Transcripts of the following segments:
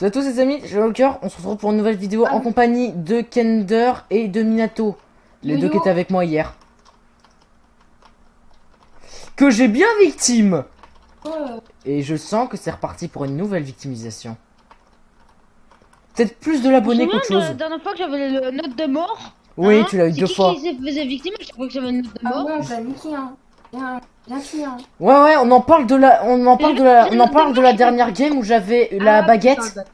Salut à tous les amis, je cœur, on se retrouve pour une nouvelle vidéo en compagnie de Kender et de Minato. Les deux qui étaient avec moi hier. Que j'ai bien victime Et je sens que c'est reparti pour une nouvelle victimisation. Peut-être plus de l'abonné qu'autre chose. La dernière fois que j'avais le note de mort. Oui, hein, tu l'as eu deux qui fois. Qui se faisait victime? Chaque fois que j'avais une note de Ah mort. bon, bah niqué, hein. Bien. Ouais ouais, on en parle de la on en parle de la on en parle de la dernière game où j'avais la Ah, baguette. le bâtard.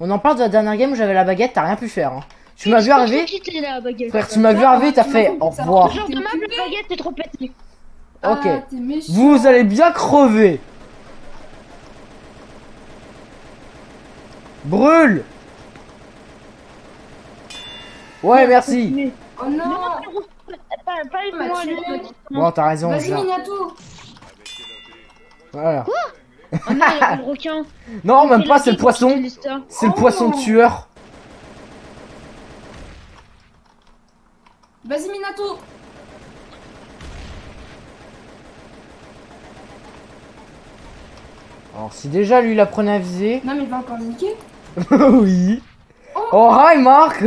On en parle de la dernière game où j'avais la baguette, t'as rien pu faire. Hein. Tu m'as vu arriver la baguette. Frère, tu m'as vu arriver, t'as fait au revoir. Genre de même, la baguette est trop petite. Ok. Ah. Vous allez bien crever. Brûle Ouais, merci. Oh Non, pas, pas avec moi, tu lui. l'as. Bon, t'as raison, Vas-y, Minato Voilà. Oh non, il y a le requin. Non, même pas, c'est le poisson. C'est le Oh. poisson tueur. Vas-y, Minato Alors, si déjà lui la prenait à viser. Non, mais il va encore niquer. oui. Oh, hi Marc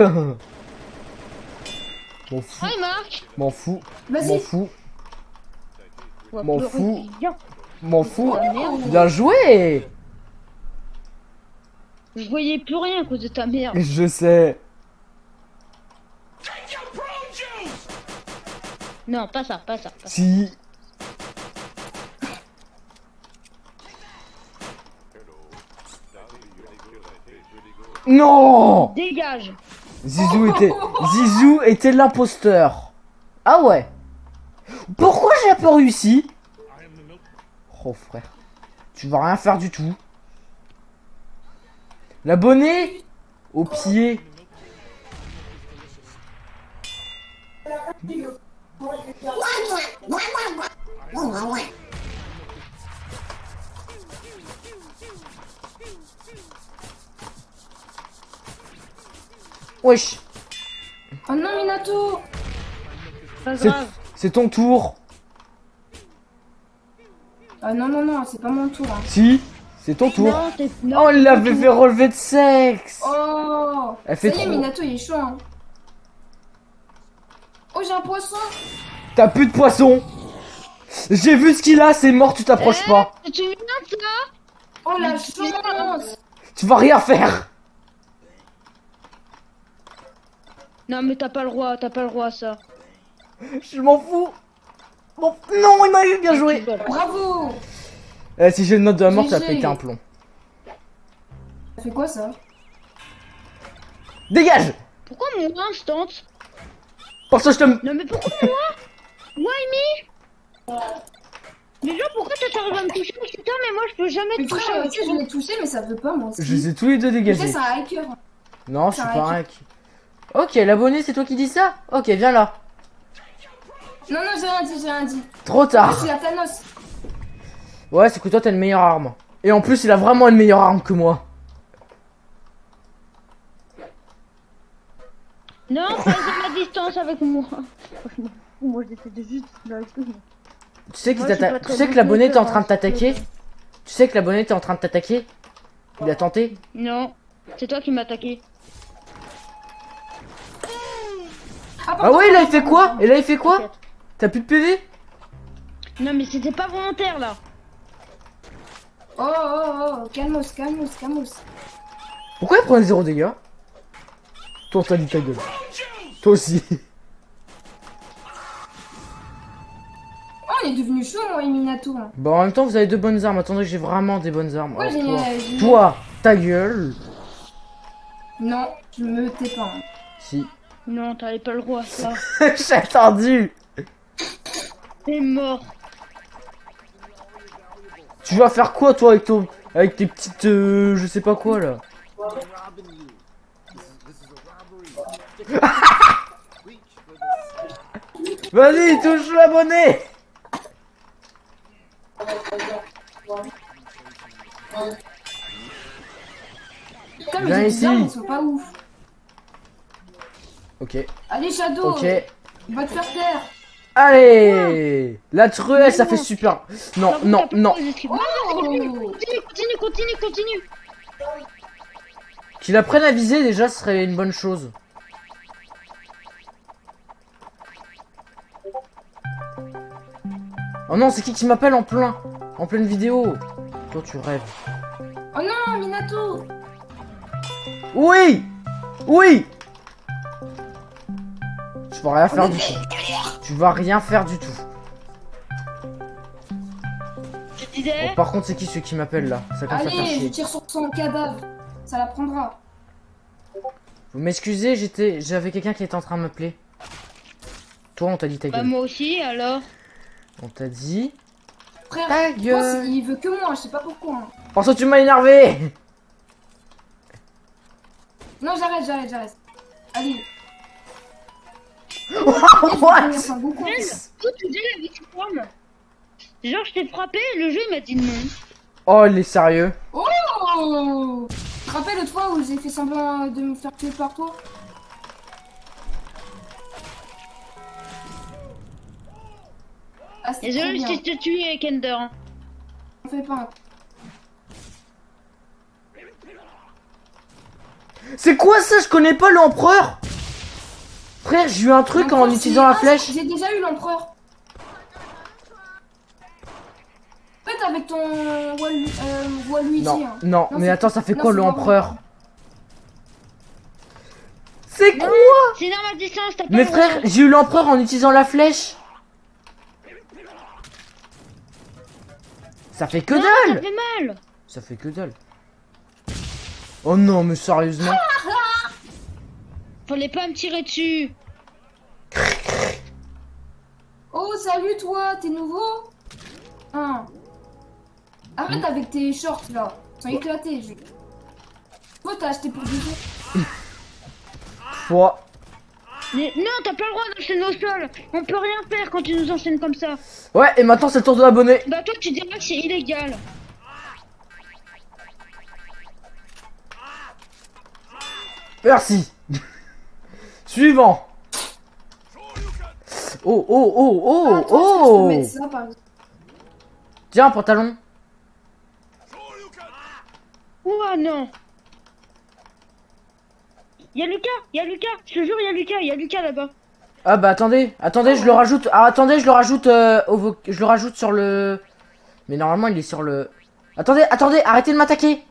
M'en fous, Hi Marc. m'en fous, m'en fous, M'en fous. m'en fous. Bien joué Je voyais plus rien à cause de ta merde. Je sais. Non, pas ça, pas ça. Pas ça. Si. Non Dégage. Zizou était Zizou était l'imposteur. Ah ouais. Pourquoi j'ai pas réussi? Oh frère, tu vas rien faire du tout. L'abonné au pied. Wesh, Oh non, Minato c'est ton tour. Ah non, non, non, c'est pas mon tour. Hein. Si, c'est ton tour. Non, c'est. non, Oh, il c'est l'avait fait relever de sexe. Oh Elle fait Ça y est, trop. Minato, il est chaud, hein. Oh, j'ai un poisson T'as plus de poisson. J'ai vu ce qu'il a, c'est mort, tu t'approches Eh, pas. Tu Oh, la chance Tu vas rien faire. Non, mais t'as pas le droit, t'as pas le droit à ça. Je m'en fous. Bon, non, il m'a eu, bien joué. Bravo Eh, si j'ai une note de la mort, ça péter un plomb. Ça fait quoi, ça? Dégage Pourquoi moi, instant Pour ça, je te... Non, mais pourquoi moi? Moi, Amy? Déjà, pourquoi toi t'arrives à me toucher Putain, mais moi je peux jamais Mais te toucher. je l'ai touché, mais ça veut pas, moi. Je les ai tous les deux dégagés. c'est un hacker. Non, je suis pas un un hack. Ok, l'abonné, c'est toi qui dis ça Ok, viens là. Non, non, j'ai rien dit, j'ai rien dit. Trop Je tard. suis la Thanos. Ouais, c'est que toi, t'as une meilleure arme. Et en plus, il a vraiment une meilleure arme que moi. Non, pas à ma distance avec moi. Moi j'essaie de juste. là, avec lui. Tu sais, qu'il tu sais que bon l'abonné était en sniper, train de hein. t'attaquer Tu sais que l'abonné était en train de t'attaquer? Il a tenté? Non, c'est toi qui m'as attaqué. Ah pardon, ouais, il a fait quoi. Et là, il fait quoi. T'as plus de PV Non, mais c'était pas volontaire là. Oh, oh, oh, calmos, calmos, calmos. Pourquoi il prend zéro dégâts Toi, t'as dit ta gueule. Toi aussi. Oh, on est devenu chaud, moi, et Minato. là. Bon, en même temps, vous avez de bonnes armes. Attendez, j'ai vraiment des bonnes armes. Ouais, Alors, j'ai- toi, ta gueule. Non, je me tais pas. hein. Si. Non, t'avais pas le droit à ça. j'ai attendu. T'es mort. Tu vas faire quoi, toi, avec ton, avec tes petites, euh, je sais pas quoi là? Vas-y, touche l'abonné. Putain, Viens mais ici. les armes, elles sont pas ouf. Ok, Allez, Shadow ok. Va te faire taire Allez La truelle, ça fait super. Non, non, non. Oh Continue, continue, continue, continue. Qu'il apprenne à viser déjà, ce serait une bonne chose. Oh non, c'est qui qui m'appelle en plein En pleine vidéo Toi, tu rêves. Oh non, Minato Oui Oui Tu vas rien faire du tout. Tu vas rien faire du tout. Je disais. Bon, par contre, c'est qui celui qui m'appelle là? Ça à Allez, je tire sur son cadavre. Ça la prendra. Vous m'excusez, j'étais, j'avais quelqu'un qui était en train de m'appeler. Toi, on t'a dit ta Bah, gueule. moi aussi, alors. On t'a dit Frère, ta gueule. qu'il veut que moi, je sais pas pourquoi. hein. Parce que tu m'as énervé. Non, j'arrête, j'arrête, j'arrête. Allez. What? Tu dis la victoire. Genre, je t'ai frappé, le jeu il m'a dit non. Oh, il est sérieux. Oh Tu te rappelles l'autre fois où j'ai fait semblant de me faire tuer par toi Ah, Désolé je t'ai tué, Kender. On fait pas. C'est quoi ça? Je connais pas l'empereur. Frère, j'ai eu un truc en utilisant la Ah, flèche. J'ai déjà eu l'empereur. En fait, avec ton Walu- euh, Waluigi. Non, hein. non, Non, mais attends, ça fait non, quoi l'empereur C'est quoi C'est dans ma distance, t'as pas Mais frère, j'ai eu l'empereur en utilisant la flèche. Ça fait que Non, ça dalle fait mal. Ça fait que dalle. Oh non, mais sérieusement Fallait pas me tirer dessus. Oh, salut toi, t'es nouveau? Hein. Arrête avec tes shorts là. Ils sont éclatés. Je... Toi, t'as acheté pour 10 euros. Foi. Mais non, t'as pas le droit d'enchaîner au sol. On peut rien faire quand tu nous enchaînes comme ça. Ouais, et maintenant c'est le tour de l'abonné. Bah toi, tu diras que c'est illégal. Merci. Suivant. Oh, oh, oh, oh, Ah, je oh. ça, Tiens, un pantalon. Ouah, non. Y'a Lucas, y'a Lucas, je te jure, y'a Lucas, y'a Lucas là-bas. Ah bah attendez, attendez, je le rajoute. Ah attendez, je le rajoute euh, au vo- je le rajoute sur le Mais normalement, il est sur le Attendez, attendez, arrêtez de m'attaquer.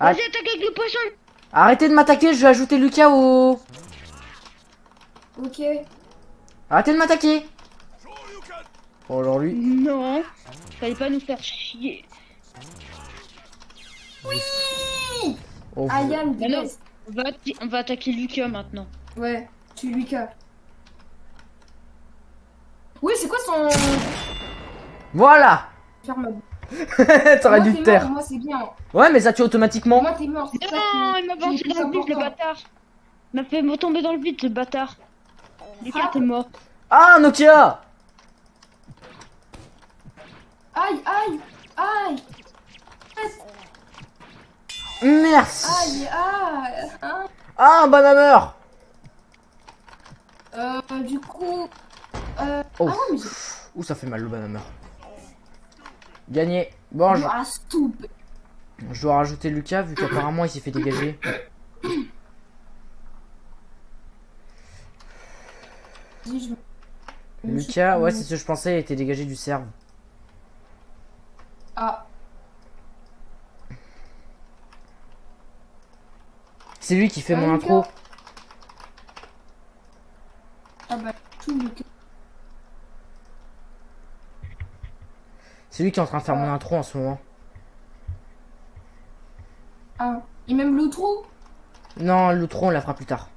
Ah. Vas-y, attaque avec le poisson. Arrêtez de m'attaquer, je vais ajouter Lucas au Ok. Arrêtez de m'attaquer. Oh alors lui. Non, fallait pas nous faire chier. Oh, I vous- am the Mais non. best. On va, atti- on va attaquer Lucas maintenant. Ouais, tu lui cas. Oui, c'est quoi son. Voilà. Ferme. T'aurais dû te taire. mort, Moi, c'est bien. Ouais, mais ça tue automatiquement. Moi, t'es mort. ça Non, il m'a plus dans le vide, le bâtard. Il m'a fait me tomber dans le vide, ce bâtard. Lucas, Ah. t'es mort. Ah, Nokia. Aïe, aïe, aïe, Merci. aïe, aïe. Hein Ah, un banhammer. Euh, du coup. Euh. Oh. Ah ouais, mais j'ai. Ouh, ça fait mal le banhammer. Gagné. Bon, je, je dois rajouter Lucas vu qu'apparemment il s'est fait dégager. Lucas, ouais, c'est ce que je pensais, il était dégagé du cerf. Ah, C'est lui qui fait Ah, mon Lucas. intro. ah bah, tout le C'est lui qui est en train de faire mon intro en ce moment. Ah, et même l'outro Non, l'outro, on la fera plus tard.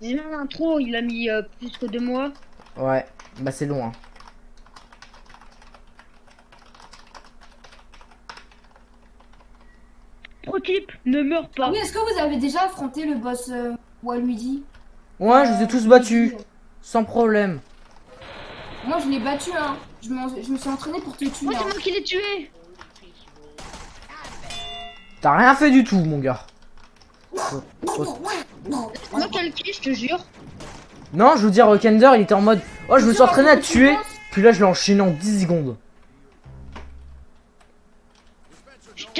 Déjà, l'intro, il a mis euh, plus que deux mois. Ouais, bah c'est long, hein. Pro type, ne meurs pas. Oui, est-ce que vous avez déjà affronté le boss euh, Waluigi Ouais, je les ai tous battus. Sans problème. Moi, je l'ai battu, hein. Je, je me suis entraîné pour te tuer. Moi, hein. c'est moi qui l'ai tué. T'as rien fait du tout, mon gars. Moi, quel je te jure. Non, je veux dire, Kender, il était en mode... Oh, je me suis entraîné à te tuer. Puis là, je l'ai enchaîné en 10 secondes.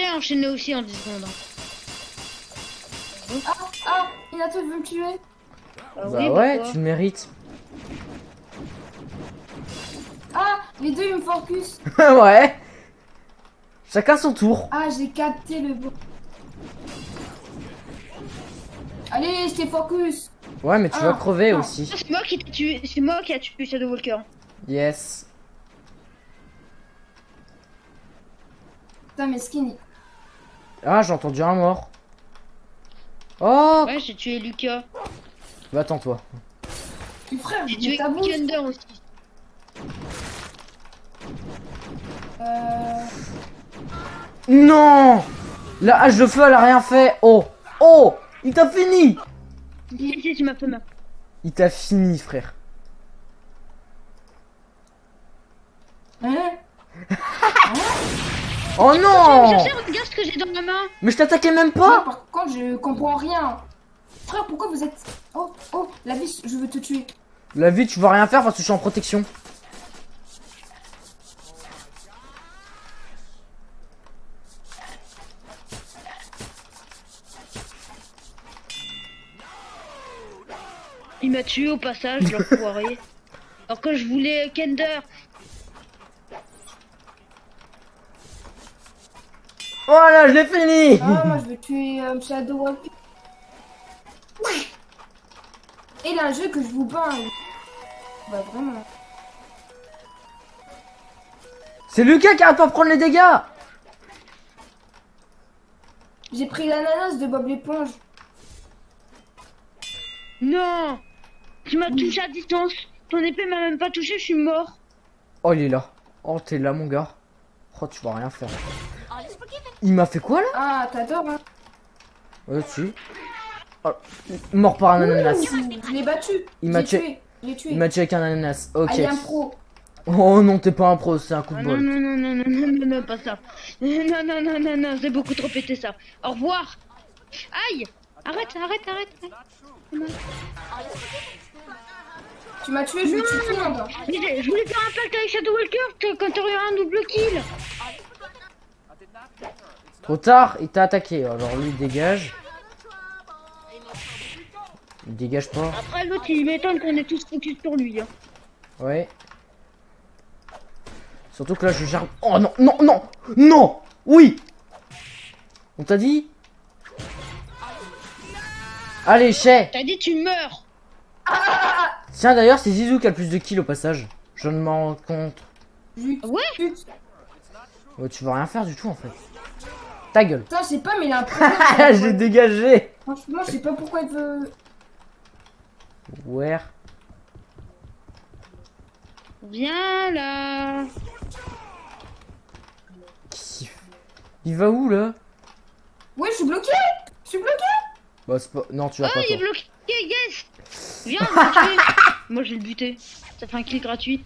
pourrais enchaîner aussi en 10 secondes. hein. Ah, ah, Inato veut me tuer. Ah Bah oui, ouais, tu le mérites. Ah, les deux ils me focus. ouais. Chacun son tour. Ah, j'ai capté le bon. Allez, je t'ai focus. Ouais, mais tu Ah, vas crever non. aussi. Ah, C'est moi qui t'ai tué, c'est moi qui a tué Shadow Walker. Yes. Putain, mais skinny. Ah, j'ai entendu un mort. Oh Ouais, j'ai tué Lucas. Bah attends toi. Tu frère, J'ai tué. Thunder aussi. Euh... Non La hache de feu, elle a rien fait. Oh Oh Il t'a fini Si, si, tu m'as fait mal. Il t'a fini, frère. Hein Oh non Je sais, regarde ce que j'ai dans ma main. Mais je t'attaquais même pas par contre, je comprends rien. Frère, pourquoi vous êtes... Oh, oh, la vie, je veux te tuer. La vie, tu vas rien faire parce que je suis en protection. Il m'a tué au passage, l'enfoiré. Alors que je voulais Kender. Voilà, je l'ai fini Ah, moi, je veux tuer euh, Shadow Walker. Et là, un jeu que je vous bats. hein. Bah, vraiment. C'est Lucas qui arrête pas de prendre les dégâts J'ai pris l'ananas de Bob l'éponge. Non Tu m'as touché à distance. Ton épée m'a même pas touché, je suis mort. Oh, il est là. Oh, t'es là, mon gars. Oh, tu vas rien faire. Il m'a fait quoi, là Ah, t'adores, hein. Ouais, tu. Oh, mort par un ananas. Je l'ai battu. Il m'a tué. Il m'a tué avec un ananas. Ok. Ah, il est un pro. Oh non, t'es pas un pro, c'est un coup de Ah non, bol. non, non, non, non, non, non, non, pas ça. Non, non, non, non, non, c'est beaucoup trop pété ça. Au revoir. Aïe Arrête, arrête, arrête. arrête. Tu m'as tué, je vais tuer tout le monde. Je voulais faire un pacte avec Shadow Walker quand t'aurais un double kill. Trop tard, il t'a attaqué. Alors lui, il dégage. Il dégage pas. Après, l'autre, il m'étonne qu'on est tous focus sur lui. Hein. Ouais. Surtout que là, je gère. Oh non, non, non, non Oui On t'a dit? Allez, Shay T'as dit tu meurs. Tiens, d'ailleurs, c'est Zizou qui a le plus de kills au passage. Je ne m'en rends compte. Ouais. Tu vas rien faire du tout en fait. Ta gueule. Putain, je sais pas, mais il a un problème. J'ai dégagé Franchement, je sais pas pourquoi il veut. Ouais. Viens là. Qu'est-ce qu'il fait Il va où là? Ouais, je suis bloqué. Je suis bloqué. Bah, c'est pas. Non, tu vas Oh, pas il est bloqué. Yes. Viens, le. Moi, je vais le buter. Ça fait un kill gratuit.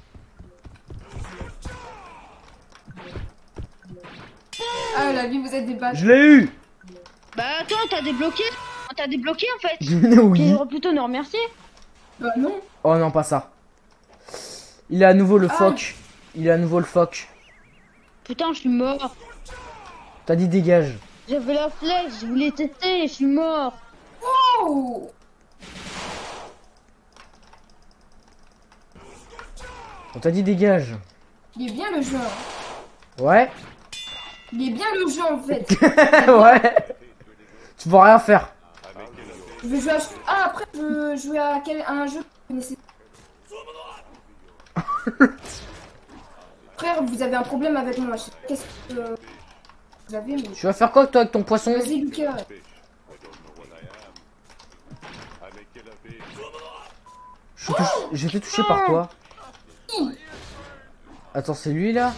Ah, la vie, vous êtes des bâtards. Je l'ai eu Bah attends, t'as débloqué T'as débloqué en fait Oui. Tu devrais plutôt nous remercier. Bah non. Oh non, pas ça. Il a à nouveau le Ah. phoque. Il a à nouveau le phoque. Putain, je suis mort. T'as dit dégage. J'avais la flèche, je voulais tester, je suis mort. On t'a dit dégage. Il est bien le jeu. hein. Ouais. Il est bien le jeu en fait. ouais. Tu vas rien faire. Je vais jouer à... Ah, après, je veux jouer à, quel... à un jeu que vous connaissez. Frère, vous avez un problème avec moi. Qu'est-ce que euh, vous avez, mais... Tu vas faire quoi toi avec ton poisson? Vas-y, Lucas. Touché- J'ai été touché par quoi Attends, c'est lui là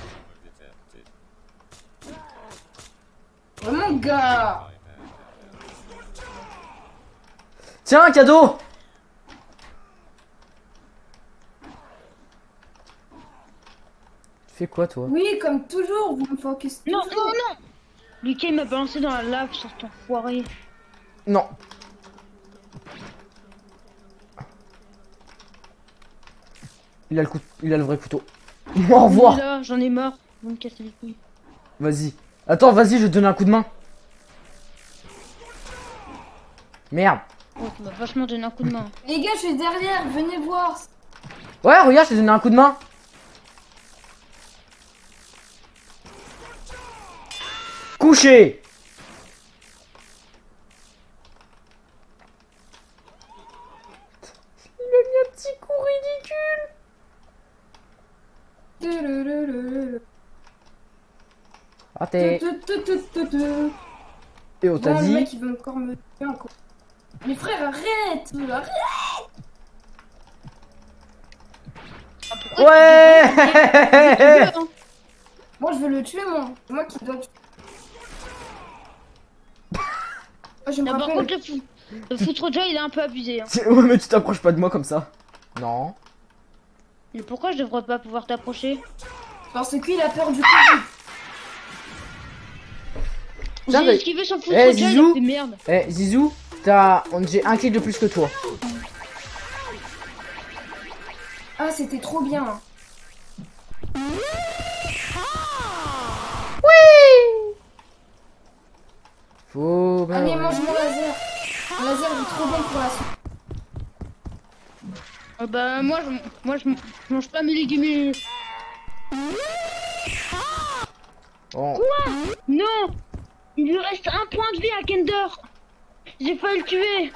Vraiment, gars. Tiens, un cadeau Tu fais quoi toi? Oui, comme toujours, vous me focus. Non, non, non Lucas il m'a balancé dans la lave sur ton foiré. Non. Il a le coup, il a le vrai couteau. Au revoir. j'en ai marre. Vous me cassez les couilles. Vas-y. Attends, vas-y, je te donne un coup de main. Merde. Oh, tu m'as vachement donné un coup de main. Les gars, je suis derrière, venez voir. Ouais, regarde, je t'ai donné un coup de main. Couché Il a mis un petit coup ridicule Raté. Et on t'a Bon, le dit mec, il veut encore me tuer encore. Mais frère, arrête Arrête Ouais. Moi, je veux le tuer, moi. C'est moi qui dois le tuer. Ah, je me Là, par contre, le, fou... le foutre déjà, il est un peu abusé. Hein. Ouais, mais tu t'approches pas de moi comme ça. Non. Mais pourquoi je devrais pas pouvoir t'approcher Parce que lui, il a peur du Covid. J'ai mais- esquivé son foutre Eh, il Zizou merde. Eh, Zizou, t'as... on- J'ai un kill de plus que toi. Ah, c'était trop bien. Faut... Allez, mange mon laser. Le laser, il est trop bon pour la soupe. Ah bah, moi, je, moi, je, je mange pas mes légumes. Bon. Non Il lui reste un point de vie à Kender. J'ai failli le tuer.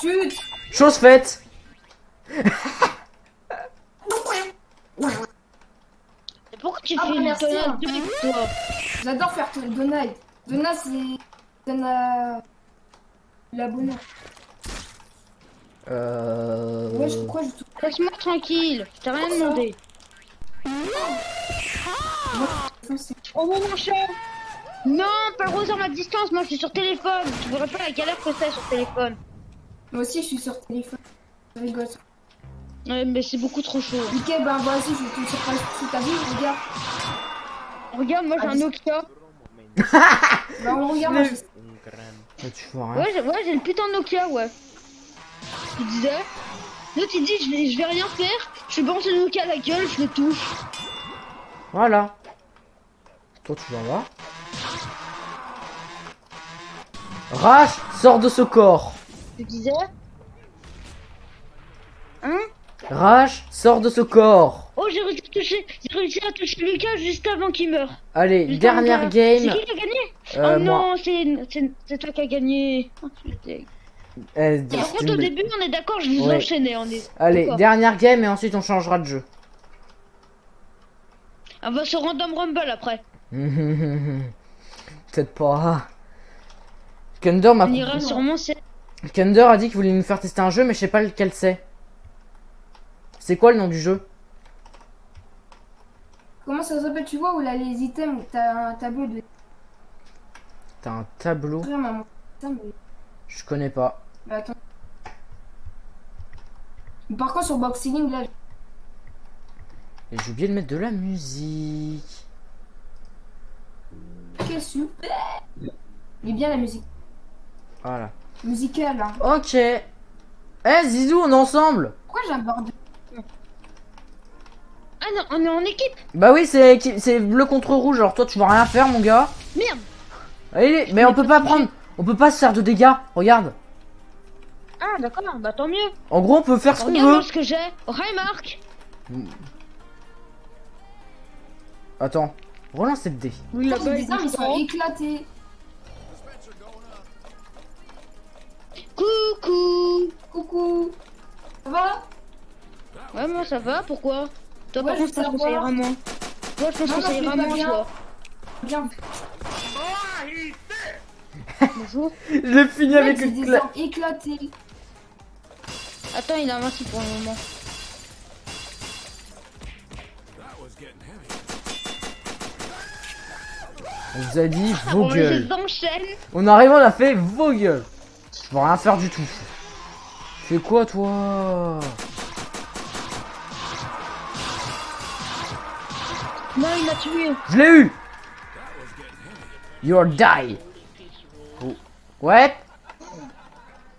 Chut Chose faite Et pourquoi tu Ah, fais une merci, tonade de toi? J'adore faire donate. Donat, c'est. Donne à. Euh... Ouais, je crois que je tout. Laisse-moi tranquille, je t'ai rien demandé. Oh mon chat Non, pas le rose à ma distance, moi je suis sur téléphone. Tu verrais pas la galère que c'est sur téléphone. Moi aussi, je suis sur téléphone. Je rigole. Ouais, mais c'est beaucoup trop chaud. Ok, ben vas-y, je vais te sur si t'as vu, regarde. Regarde, moi j'ai un Nokia. Bah, regarde. Mais- moi, je-. Ouais, j'ai ouais, j'ai le putain de Nokia, ouais. Tu disais L'autre il dit je vais, je vais rien faire, je balance le Nokia à la gueule, je le touche. Voilà. Toi, tu vas voir. Rash, sors de ce corps. Tu disais Hein? Rash, sors de ce corps. Oh, j'ai réussi à toucher, j'ai réussi à toucher Lucas juste avant qu'il meure. Allez, Juste dernière game. C'est qui qui a gagné? Euh, Oh non, c'est toi qui as gagné. Oh. Eh, Par c'est contre, une au début, on est d'accord, je vous Ouais. enchaînais. On est... Allez, dernière game et ensuite on changera de jeu. On va se random rumble après. Peut-être pas. Kunder m'a. Kunder a dit qu'il voulait nous faire tester un jeu, mais je sais pas lequel c'est. C'est quoi le nom du jeu? Comment ça s'appelle, tu vois, où là, les items, t'as un tableau de. T'as un tableau. Je connais pas. Bah, attends. Mais Par contre, sur Boxing, là, Et j'ai oublié de mettre de la musique. quel super Mais bien la musique. Voilà. Musicale, hein. Ok. Eh Zizou, on est ensemble Pourquoi j'ai un bordel Ah non, on est en équipe. Bah oui, c'est bleu contre rouge, alors toi tu vas rien faire mon gars. Merde. Allez, mais on peut pas prendre... On peut pas se faire de dégâts, regarde. Ah d'accord, bah tant mieux. En gros, on peut faire ce qu'on Regarde veut. moi ce que j'ai. Oh, hi Marc. Attends, relance cette dé. Oui, Les là-bas, armes, ils sont éclatés. Coucou. Coucou. Ça va? Ouais, moi ça va, pourquoi? Toi, Ouais, par contre, je pense que ça pas. ira moins. Toi, je pense Non, que ça ira moins, toi. Bien. Bonjour. Je l'ai fini avec une cla- éclatées. Attends, il a invincible pour le moment. On vous a dit Ah, vos gueules. On arrive, on a fait vos gueules. Je vais rien faire du tout. Fais quoi toi? Non, il m'a tué. Je l'ai eu You're die. Ouais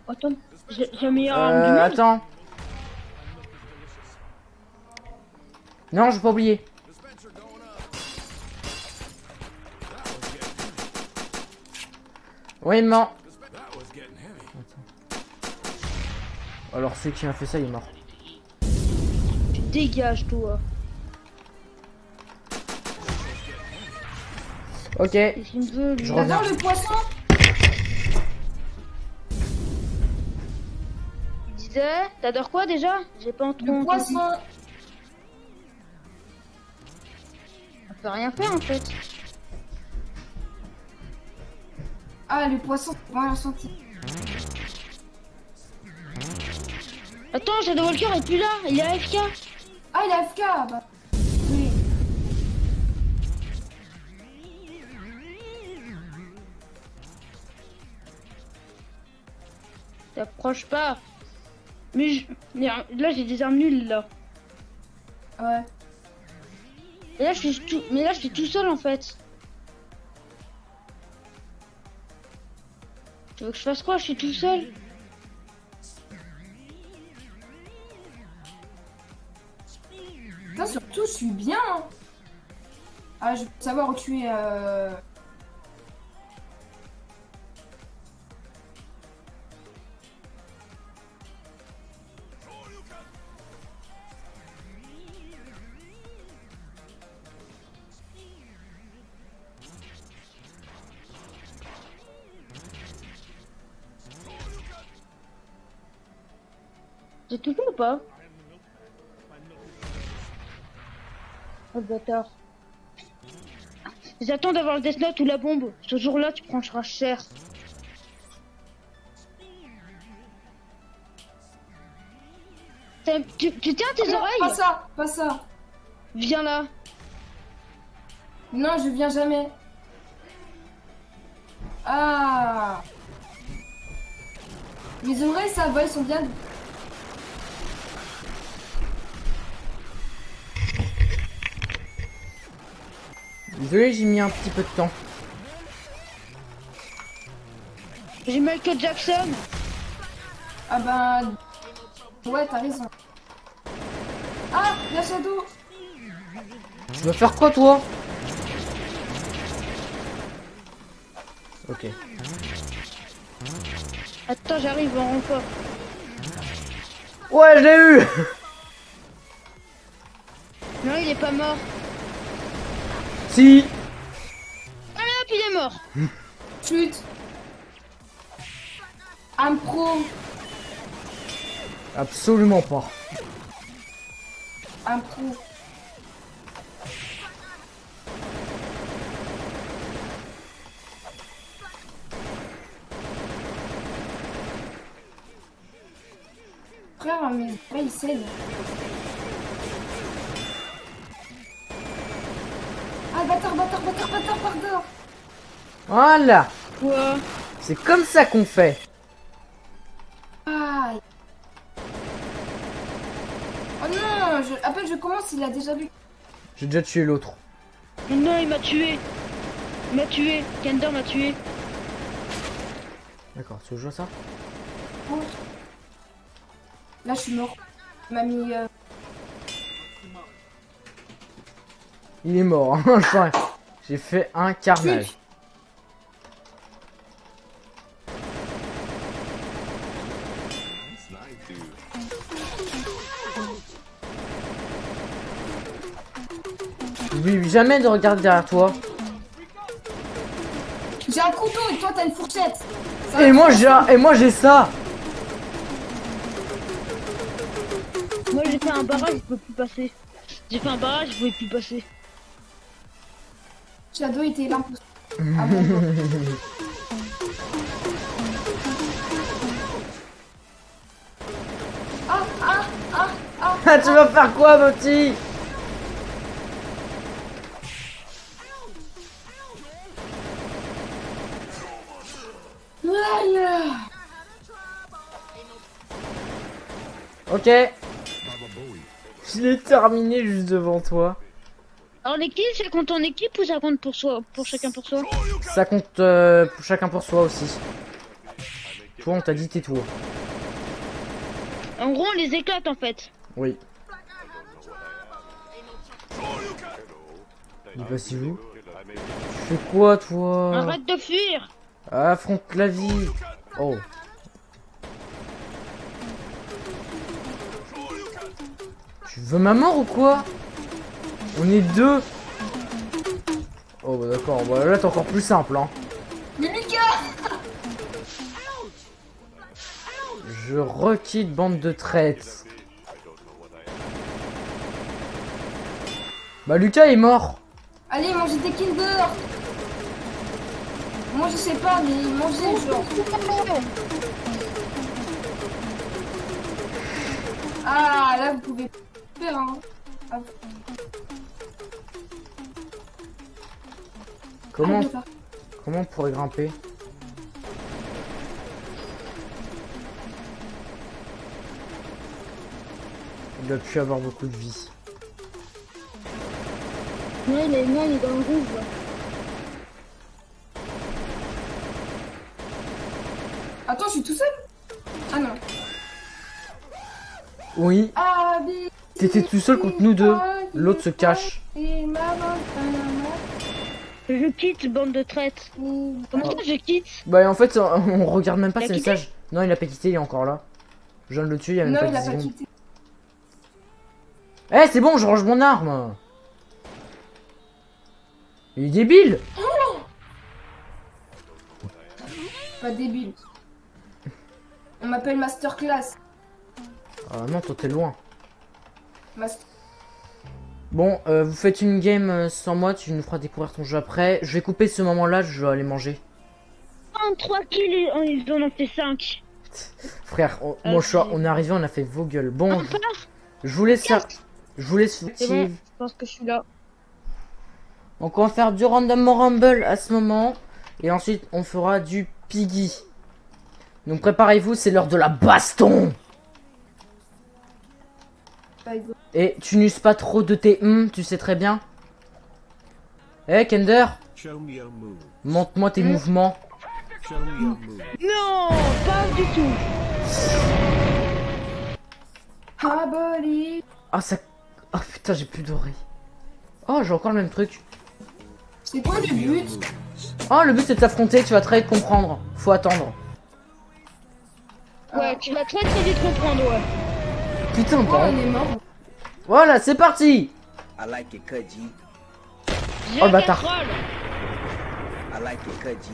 Attends, j'ai arme du Euh, monde. attends. Non, j'ai pas oublié. Oui, non. Alors, c'est qui a fait ça, il est mort. Tu dégages, toi. Ok. Je reviens. J'adore le poisson. T'adores quoi déjà? J'ai pas entendu. Le poisson. On peut rien faire en fait. Ah, le poisson, c'est pas ressenti. Attends, Shadow Walker est plus là, il est AFK. Ah, il est AFK. Bah. Oui. T'approches pas. Mais, je- mais là j'ai des armes nulles là. Ouais. Et là je suis tout, mais là je suis tout seul en fait. Tu veux que je fasse quoi? Je suis tout seul. Putain, surtout, je suis bien. hein. Ah, je veux savoir où tu es. Euh... J'ai tout fait ou pas Oh bâtard. J'attends d'avoir le Death Note ou la bombe. Ce jour-là, tu prendras cher. Tu, tu tiens tes oreilles Pas ça, pas ça. Viens là. Non, je viens jamais. Ah. Mes oreilles, ça va, elles sont bien. Désolé, j'ai mis un petit peu de temps. J'ai Michael Jackson. Ah ben. Ouais, t'as raison. Ah, la Shadow. Tu vas faire quoi, toi? Ok. Attends, j'arrive en renfort. Ouais, je l'ai eu Non, il est pas mort. Si Allez hop, il est mort. Chute. Un pro. Absolument pas. Un pro. Frère, mes oreilles saignent. Ah, bâtard, bâtard, bâtard, bâtard, bâtard. Voilà Quoi? C'est comme ça qu'on fait. Aïe. Oh non, je... à peine je commence, il a déjà vu. J'ai déjà tué l'autre. Non, il m'a tué. Il m'a tué. Kender m'a tué. D'accord, tu veux jouer à ça? Oh. Là, je suis mort. Il m'a mis. euh, Il est mort. hein. J'ai fait un carnage. N'oublie jamais de regarder derrière toi. J'ai un couteau et toi, t'as une fourchette. Ça Et moi j'ai et moi j'ai ça. Moi, j'ai fait un barrage, je peux plus passer. J'ai fait un barrage, je pouvais plus passer. Shadow était l'imposteur. Ah bon Ah, ah, ah, ah. Ah, tu vas faire quoi, mon petit? Ok. Je l'ai terminé juste devant toi. Alors, les kills, ça compte en équipe ou ça compte pour soi, pour chacun pour soi Ça compte euh, pour chacun pour soi aussi. Toi, on t'a dit tais-toi. En gros, on les éclate en fait. Oui. Pas si vous. Tu fais quoi, toi Arrête de fuir Affronte la vie. Oh. Tu veux ma mort ou quoi On est deux. Oh bah d'accord, bah là t'es encore plus simple hein. Mais Lucas Je requitte bande de traites. Bah Lucas est mort. Allez, mangez des Kinder Moi je sais pas, mais mangez genre. Ah, là vous pouvez faire hein. Comment, ah, on pourrait grimper Il doit plus avoir beaucoup de vie. Non, il est, non, il est dans le rouge. Attends, je suis tout seul? Ah non. Oui, Ah, t'étais tout seul contre nous deux. L'autre se cache. Je quitte, bande de traîtres. Comment ça, je quitte Bah en fait, on, regarde même pas ses messages. Non, il a pas quitté, il est encore là. Je viens de le tuer, il y a même Non, pas il 10 a pas secondes. quitté. Eh, c'est bon, je range mon arme. Il est débile. Pas débile. On m'appelle Masterclass. Ah non, toi t'es loin. Master... Bon, euh, vous faites une game euh, sans moi, tu nous feras découvrir ton jeu après. Je vais couper ce moment-là, je vais aller manger. 33 kills, et- oh, ils en ont fait 5. Frère, on, Euh, moi je suis- c'est- on est arrivé, on a fait vos gueules. Bon, On je, vous laisse ça. Je vous laisse C'est bon, active. je pense que je suis là. Donc on va faire du random rumble à ce moment. Et ensuite on fera du piggy. Donc préparez-vous, c'est l'heure de la baston. Et tu n'uses pas trop de tes hum, tu sais très bien. Eh Kender, montre-moi tes Hmm. mouvements. Non, pas du tout. Ah. Ah ça... Oh putain, j'ai plus doré. Oh, j'ai encore le même truc. C'est quoi le but? Oh, le but c'est de s'affronter, tu vas très vite comprendre. Faut attendre. Ouais, tu vas très très vite comprendre, ouais. Putain, Oh, bon. on est mort. Voilà, c'est parti I like it. J'ai Oh, le un bâtard. I like it G.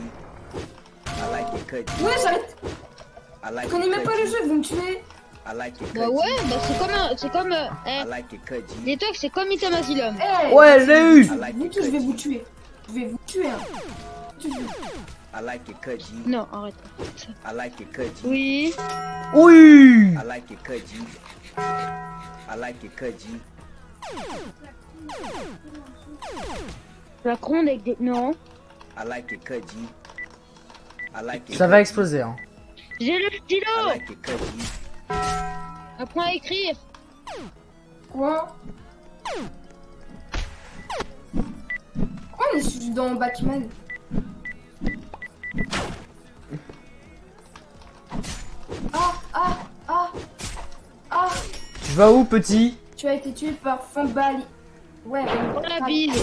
I like it G. Ouais, j'arrête. I like Je connais it même pas le jeu, vous me tuez. I like it Bah ouais, bah c'est comme, un- c'est comme, euh, I eh, like it dis-toi que c'est comme Item Asylum. Eh, Ouais, je l'ai eu I like it je vais vous tuer. Je vais vous tuer. Hein. Tu- I like it. Non, arrête. I like it. Oui. Oui I like it G. I like it cut G. La cronde avec des, non. I like it cut G. I like it Ça va exploser, hein. J'ai le I stylo. like it cut G. Apprends à écrire. Quoi? Pourquoi on est dans Batman? Vas où, petit Tu as été tué par Fambali. Ouais, la bise.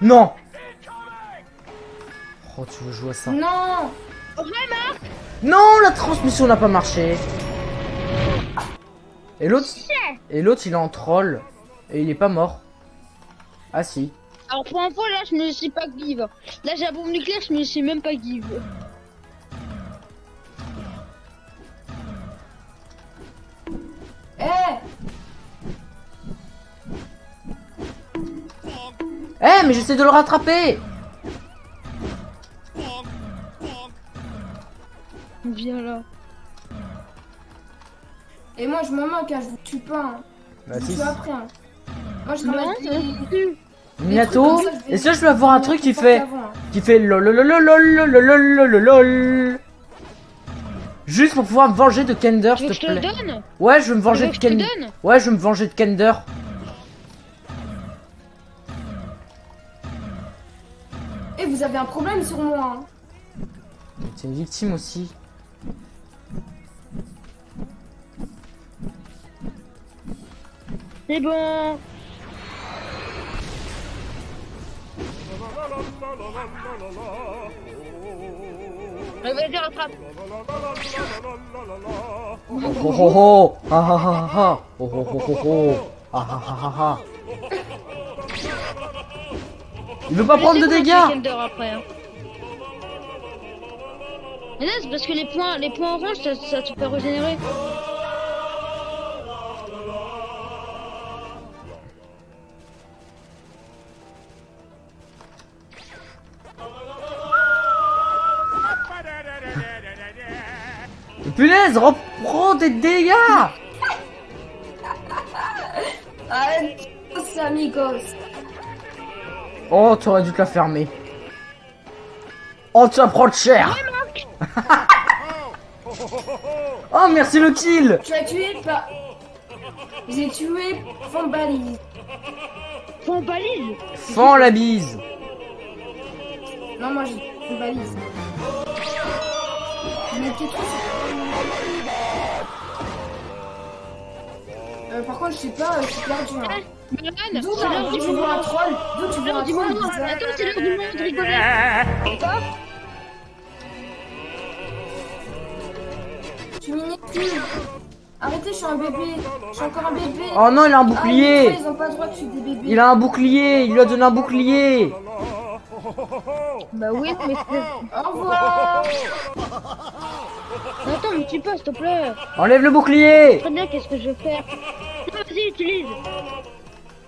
Non Oh, tu veux jouer à ça Non Non, la transmission n'a pas marché Et l'autre Et l'autre, il est en troll. Et il est pas mort. Ah si. Alors pour info, là, je me suis pas give. Là, j'ai la bombe nucléaire, je me suis même pas give. Eh, mais j'essaie de le rattraper Viens là. Et moi, je me moque, hein, je vous tue pas. Hein. Bah, je vous après. Hein. Moi, je ramène Minato, est-ce que je peux avoir un truc hein. qui fait... Qui fait lol Juste pour pouvoir me venger de Kender, s'il te plaît. Ouais, je veux me venger de Kender. Ouais, je veux me venger de Kender. Vous avez un problème sur moi. Hein. C'est une victime aussi. C'est bon. Vas-y, rattrape. Oh oh oh Ah ah ah ah Oh oh oh oh oh Ah ah ah ah ah Il veut pas prendre de c'est dégâts après hein Mais là, c'est parce que les points, les points orange, ça, ça te fait régénérer. Punaise, reprends des dégâts Adios, amigos. Oh, tu aurais dû te la fermer. Oh, tu vas prendre cher Oh, merci le kill Tu as tué pas. J'ai tué Fambalise. Point balise. Fends la bise Non, moi j'ai Fambalise. Mais qu'est-ce que c'est euh, Par contre, je sais pas, je suis perdu. Hein. D'où c'est l'heure du tu un troll D'où tu vois un troll Attends, c'est l'heure du moment de rigoler. Quoi Je suis minuscule. Arrêtez, je suis un bébé. Je suis encore un bébé. Oh non, il a un Ah, bouclier trolls, ils ont pas le droit que je suis des bébés. Il a un bouclier Il lui a donné un bouclier Bah oui, mais. Au revoir. Attends, mais tu peux, s'il te plaît. Enlève le bouclier Très bien, qu'est-ce que je vais faire? Non, Vas-y, utilise.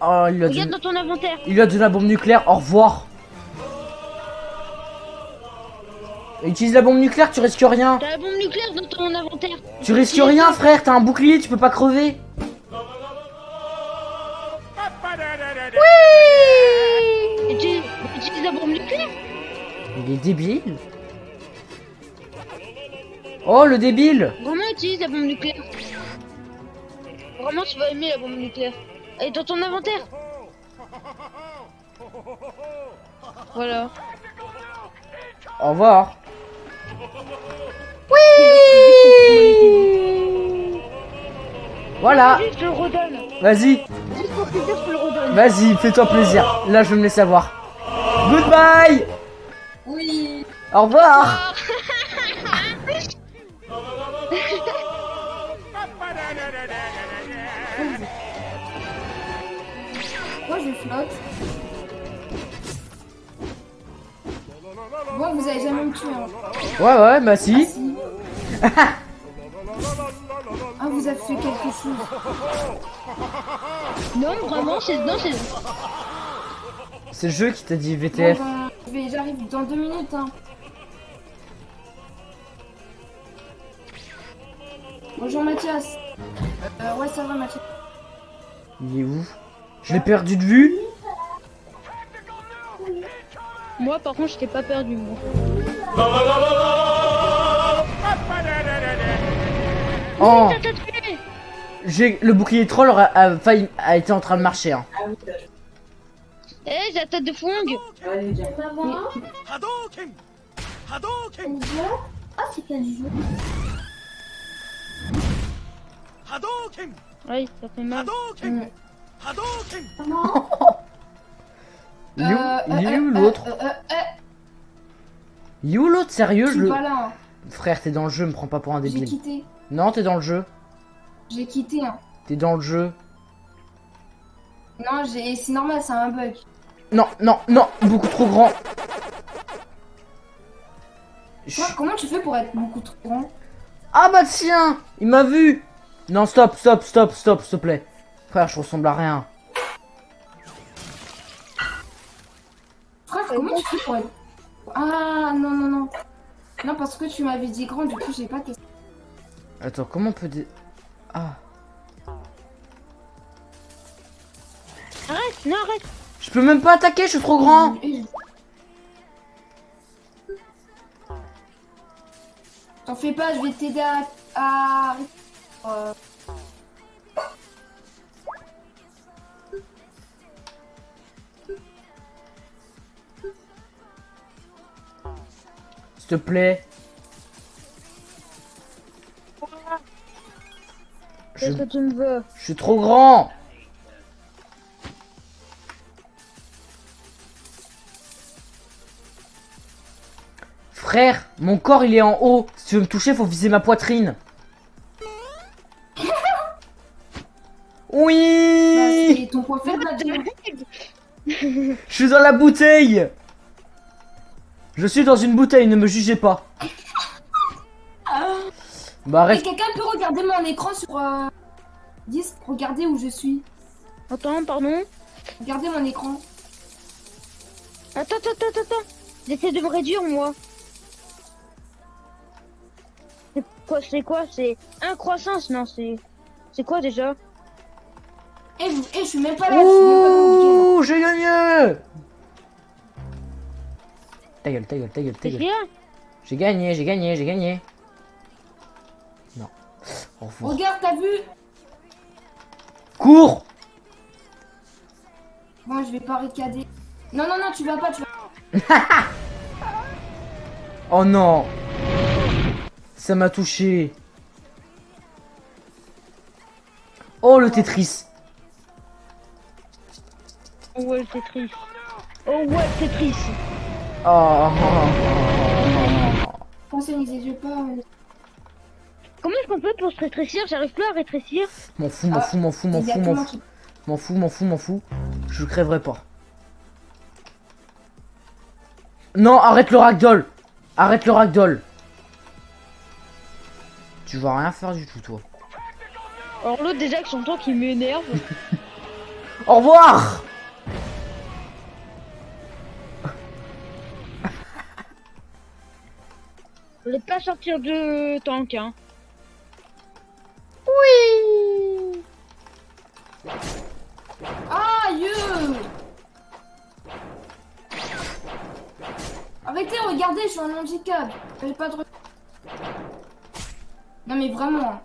Oh, il lui a Regarde donné, dans ton inventaire. il lui a donné la bombe nucléaire, au revoir Utilise la bombe nucléaire, tu risques rien T'as la bombe nucléaire dans ton inventaire. Tu risques rien frère, t'as un bouclier, tu peux pas crever Utilise, utilise la bombe nucléaire. Il est débile Oh le débile Vraiment, utilise la bombe nucléaire. Vraiment, tu vas aimer la bombe nucléaire. Est dans ton inventaire. Voilà. Au revoir Voilà le redonne. Vas-y. Vas-y, fais-toi plaisir. Là, je vais me laisser avoir. Goodbye Oui. Au revoir je flotte. Bon, vous avez jamais me tué. Hein. Ouais, ouais, bah si. Si. Ah, vous avez fait quelque chose. Non, vraiment, c'est... Non, c'est... C'est le jeu qui t'a dit Bon, VTF. ben, je vais- J'arrive dans deux minutes. Hein. Bonjour Mathias. Euh, ouais, ça va Mathias. Il est où? Je l'ai perdu de vue Moi, par contre, je t'ai pas perdu, moi. Oh J'ai le bouclier troll a, a failli a été en train de marcher. Hein. Eh, j'ai la tête de Fong! Ah, c'est quel jeu ça fait mal. Est où, Euh, euh, euh, l'autre euh, où l'autre Sérieux Je le... pas là. hein. Frère, t'es dans le jeu, me prends pas pour un J'ai débile. quitté. Non, t'es dans le jeu. J'ai quitté. Hein. T'es dans le jeu. Non, j'ai. C'est normal, c'est un bug. Non, non, non, beaucoup trop grand. Je- comment tu fais pour être beaucoup trop grand? Ah bah tiens Il m'a vu Non, stop, stop, stop, stop, s'il te plaît. Frère, je ressemble à rien. Frère, comment tu fais pour être. Ah, non, non, non. Non, parce que tu m'avais dit grand, du coup, j'ai pas testé. Attends, comment on peut... dé- Ah... Arrête, non, arrête Je peux même pas attaquer, je suis trop grand T'en fais pas, je vais t'aider à. à... euh, te plaît. Je, Qu'est-ce que tu me veux? je suis trop grand Frère, mon corps il est en haut. Si tu veux me toucher, faut viser ma poitrine. Bah, Oui c'est ton. Je suis dans la bouteille Je suis dans une bouteille, ne me jugez pas. Bah reste... quelqu'un peut regarder mon écran sur... Euh... 10 Regardez où je suis. Attends, pardon. Regardez mon écran. Attends, attends, attends, attends. J'essaie de me réduire, moi. C'est quoi, c'est quoi? C'est un croissance, non, c'est... C'est quoi, déjà? Eh, vous... eh, je suis même pas là. Je. Ouh, j'ai gagné Ta gueule, ta gueule, ta gueule, ta C'est gueule. rien J'ai gagné, j'ai gagné, j'ai gagné. Non. Au revoir. Regarde, t'as vu? Cours Moi, je vais pas ricader. Non, non, non, tu vas pas, tu vas... Oh non Ça m'a touché. Oh le Tetris Oh ouais, c'est triste. Oh ouais, c'est triste. Oh, Pensez, yeux pas... Comment est-ce qu'on fait pour se rétrécir? J'arrive plus à rétrécir. M'en fous, m'en fous, m'en fous, m'en fous, m'en fous, m'en fous, m'en fous, m'en fous. Je crèverai pas. Non, arrête le ragdoll Arrête le ragdoll Tu vas rien faire du tout, toi. Alors l'autre, déjà, avec son temps qui m'énerve. Au revoir Je vais pas sortir de tank, hein. Oui Aïe Arrêtez, regardez, je suis en handicap. J'ai pas de... Non mais vraiment.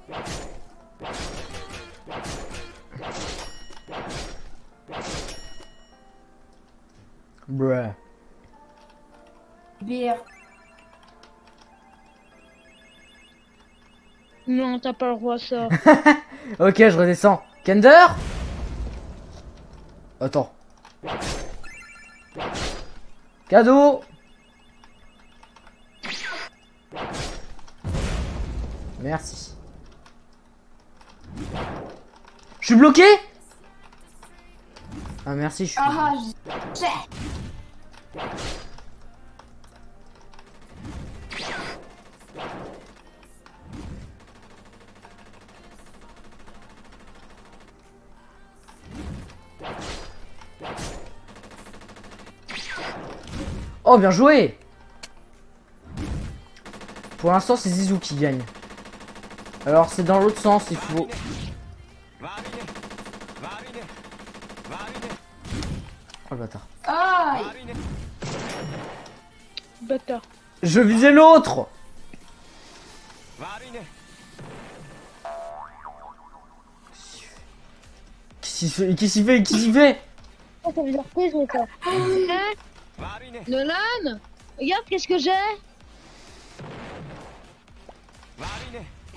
Bruh. BR. Non, t'as pas le droit à ça. Ok, je redescends. Kender Attends. Cadeau Merci. Je suis bloqué Ah merci, je suis... Ah, Oh, bien joué. Pour l'instant, c'est Zizou qui gagne. Alors, c'est dans l'autre sens, il faut... Oh le bâtard. Aïe. Bâtard. Je visais l'autre. Qu'est-ce qu'il fait? Qu'est-ce qu'il fait? Qu'est-ce qu'il fait? Oh, ça veut dire quoi, ce ça Hein Nolan Regarde, qu'est-ce que j'ai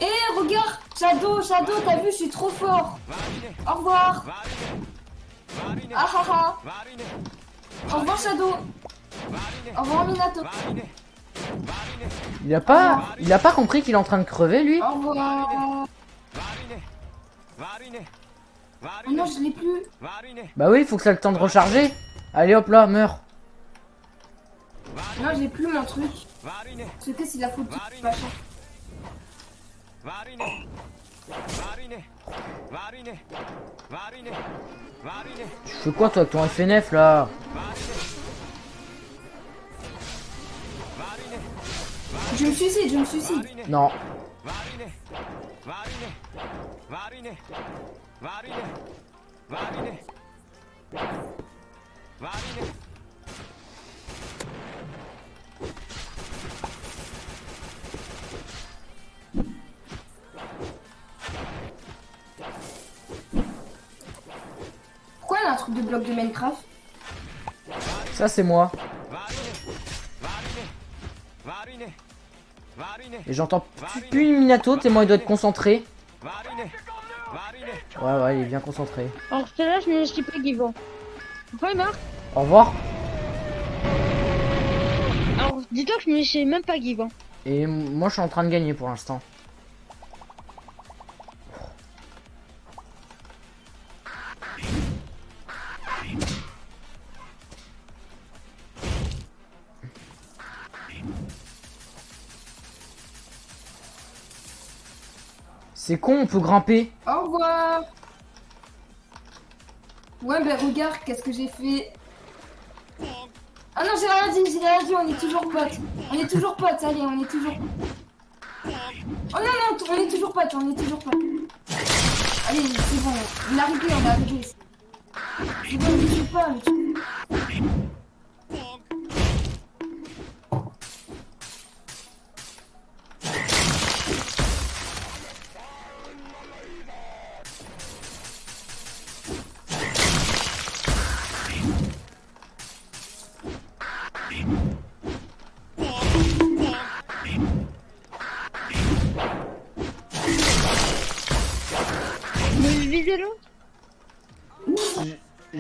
Eh, regarde Shadow, Shadow, t'as vu, je suis trop fort. Au revoir. Ah ah ah. Au revoir, Shadow. Au revoir, Minato. Il a pas... Il a pas compris qu'il est en train de crever, lui Au revoir. Oh non, je l'ai plus. Bah oui, il faut que ça ait le temps de recharger. Allez hop là, meurs. Non, j'ai plus mon truc. Ce que c'est la faute du machin. Tu fais quoi toi avec ton FNF là Je me suicide, je me suicide. Non. Un truc de bloc de Minecraft Ça c'est moi. Et j'entends plus- plus Minato, tellement il doit être concentré. Ouais ouais, il est bien concentré. Alors, celle-là, je ne suis pas vivant. Pourquoi il marque Au revoir. Alors, dis-toi que je me sais même pas hein. Et moi, je suis en train de gagner pour l'instant. C'est con, on peut grimper. Au revoir. Ouais, ben regarde, qu'est-ce que j'ai fait. Ah non, j'ai rien dit, j'ai rien dit, on est toujours potes. On est toujours potes, allez, on est toujours. Oh non, non, on est toujours potes, on est toujours potes. Allez, c'est bon, on est arrivé, on est arrivé. C'est bon, ne tue pas,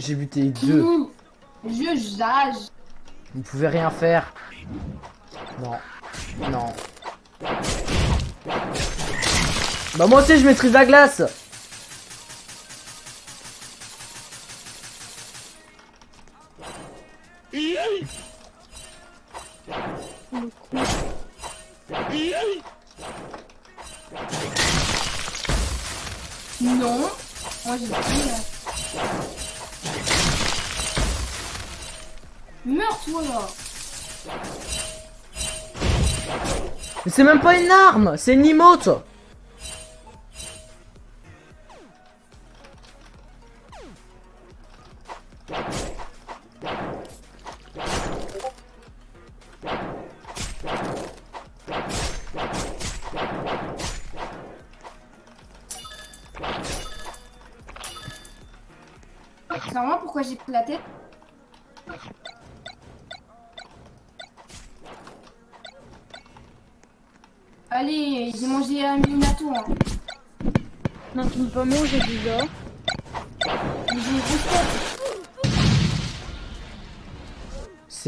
J'ai buté deux. Ouh, Je jage. Vous pouvez rien faire. Non. Non. Bah moi aussi je maîtrise la glace c'est même pas une arme C'est une emote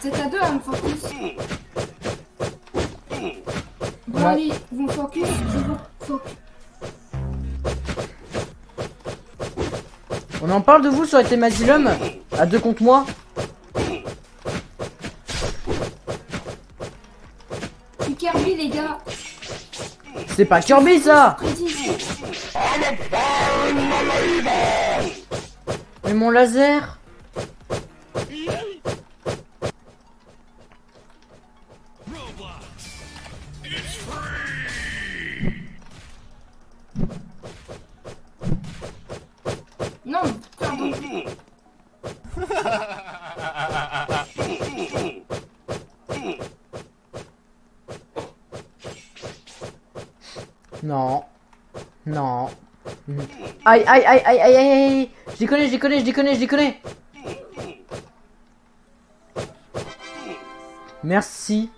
vous êtes à deux à me focus. Bon, allez, vous me focus, je vous focus. On en parle de vous sur Item Asylum À deux contre moi C'est Kirby, les gars. C'est pas Kirby ça. Mais mon laser Aïe aïe aïe aïe aïe aïe aïe Je connais, je connais, je connais, je connais Merci.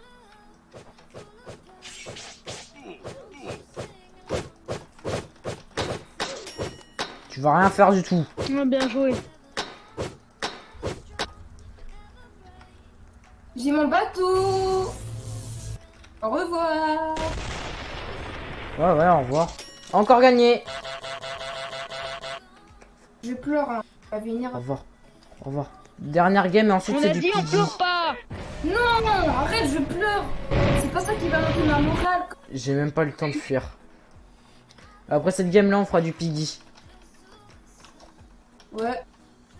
Tu vas rien faire du tout. Ah, bien joué. J'ai mon bateau. Au revoir. Ouais ouais, au revoir. Encore gagné. Je pleure. Hein. Va Au venir. revoir. Au revoir. Dernière game et ensuite On c'est a du dit on pleure pas. Non, non, arrête, je pleure. C'est pas ça qui va monter ma morale. J'ai même pas eu le temps de fuir. Après cette game là on fera du piggy. Ouais.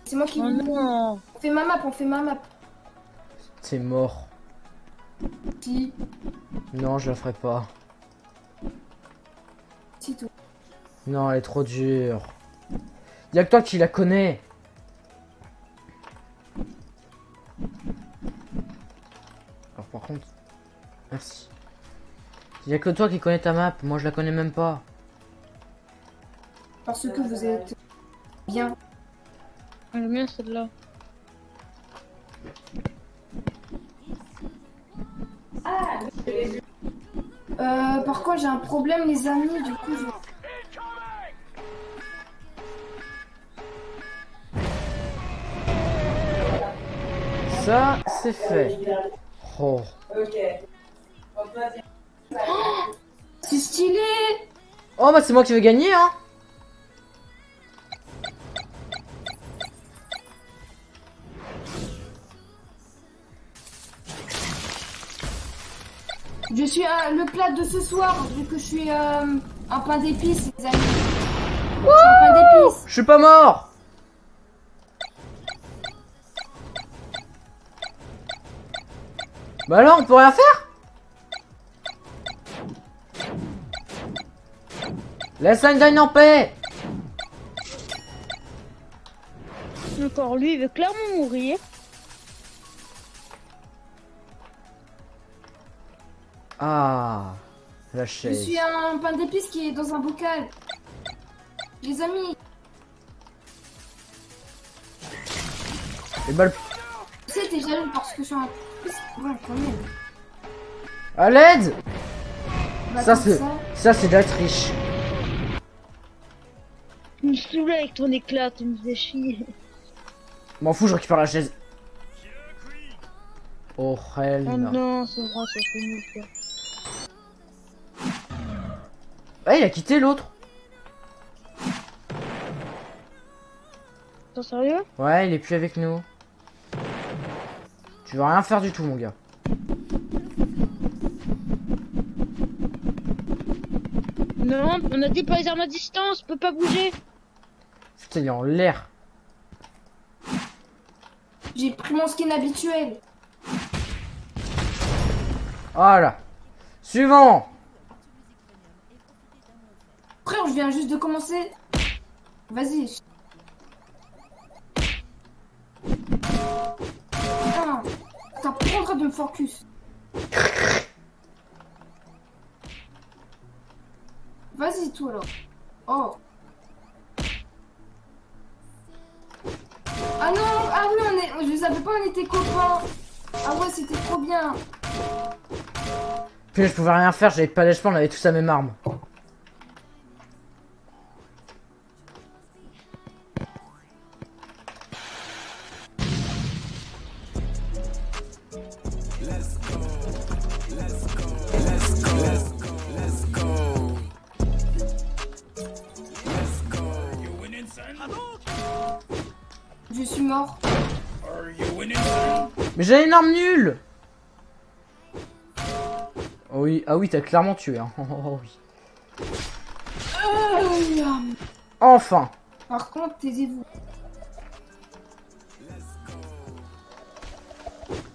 C'est moi qui Oh non. On fait ma map, on fait ma map. C'est mort. Si, Non je la ferai pas. si tout. Non, elle est trop dure. Y'a que toi qui la connais. Alors par contre... Merci. Y'a que toi qui connais ta map, moi je la connais même pas. Parce que vous êtes bien. J'aime bien celle-là. Euh, par contre, j'ai un problème, les amis. Du coup, je... Ça, c'est fait. Oh. c'est stylé. Oh bah c'est moi qui vais gagner hein Je suis euh, le plat de ce soir, vu que je suis euh, un pain d'épices, les amis. Je suis un pain d'épices. Je suis pas mort Bah alors on peut rien faire Laisse Einstein en paix Encore lui, il veut clairement mourir. Ah La Je chaise. suis un pain d'épices qui est dans un bocal. Les amis, Et bah le- tu sais, t'es jaloux parce que je suis un. Ouais, quand même. À l'aide Bah, Ça c'est... Ça c'est de la triche. Tu me saoulais avec ton éclat, tu me faisais chier. M'en fous, je récupère la chaise. Oh hell Oh no. non, c'est vrai, nul ça. Ah il a quitté l'autre T'es sérieux Ouais, il est plus avec nous. Tu vas rien faire du tout, mon gars. Non, on a dit pas les armes à distance, peut pas bouger. Putain, il est en l'air. J'ai pris mon skin habituel. Voilà. Suivant Frère, je viens juste de commencer. Vas-y. T'apprendras de me focus. Vas-y, toi alors. Oh. Ah non, ah oui, on est, je savais pas, on était copains. Ah ouais, c'était trop bien. Puis je pouvais rien faire, j'avais pas d'HP, on avait tous la même arme. J'ai une arme nulle Oh oui, ah oui, t'as clairement tué. Hein. Oh oui. Euh, Enfin Par contre, taisez-vous.